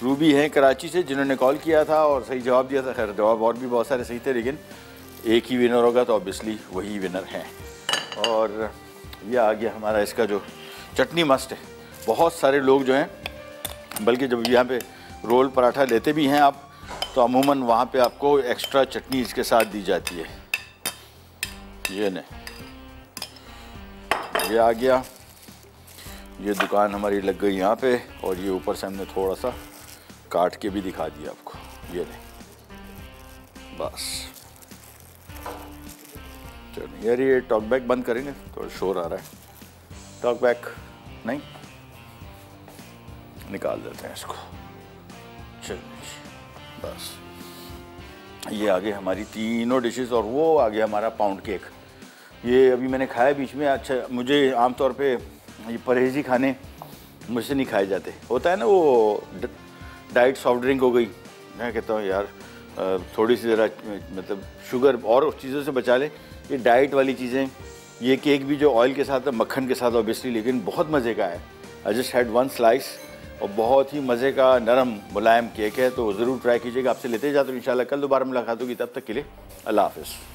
रूबी हैं कराची से जिन्होंने कॉल किया था और सही जवाब दिया था। खैर, जवाब और भी बहुत सारे सही थे, लेकिन एक ही विनर होगा तो ऑब्वियसली वही विनर हैं। और ये आ गया हमारा इसका जो चटनी मस्ट है। बहुत सारे लोग जो हैं बल्कि जब यहाँ पे रोल पराठा लेते भी हैं आप तो अमूमन वहाँ पे आपको एक्स्ट्रा चटनी इसके साथ दी जाती है। ये नहीं ये आ गया। ये दुकान हमारी लग गई यहाँ पे, और ये ऊपर से हमने थोड़ा सा काट के भी दिखा दिया आपको। ये नहीं बस। चलो यार ये टॉक बैक बंद करेंगे थोड़ा शोर आ रहा है। टॉक बैक नहीं? निकाल देते हैं इसको। चलिए, बस। ये आगे हमारी तीनों डिशेस और वो आगे हमारा पाउंड केक ये अभी मैंने खाया बीच में अच्छा मुझे आमतौर पे ये परहेजी खाने मुझसे नहीं खाए जाते। होता है ना वो डाइट सॉफ्ट ड्रिंक हो गई। मैं कहता हूँ, यार थोड़ी सी ज़रा मतलब शुगर और उस चीज़ों से बचा लें। ये डाइट वाली चीज़ें, ये केक भी जो ऑयल के साथ है मक्खन के साथ ऑब्वियसली लेकिन बहुत मज़े का है। I just had one slice और बहुत ही मज़े का नरम मुलायम केक है तो ज़रूर ट्राई कीजिएगा। आपसे लेते जाते हैं इन कल दोबारा मुलाकात होगी, तब तक के लिए अल्लाह हाफिज़।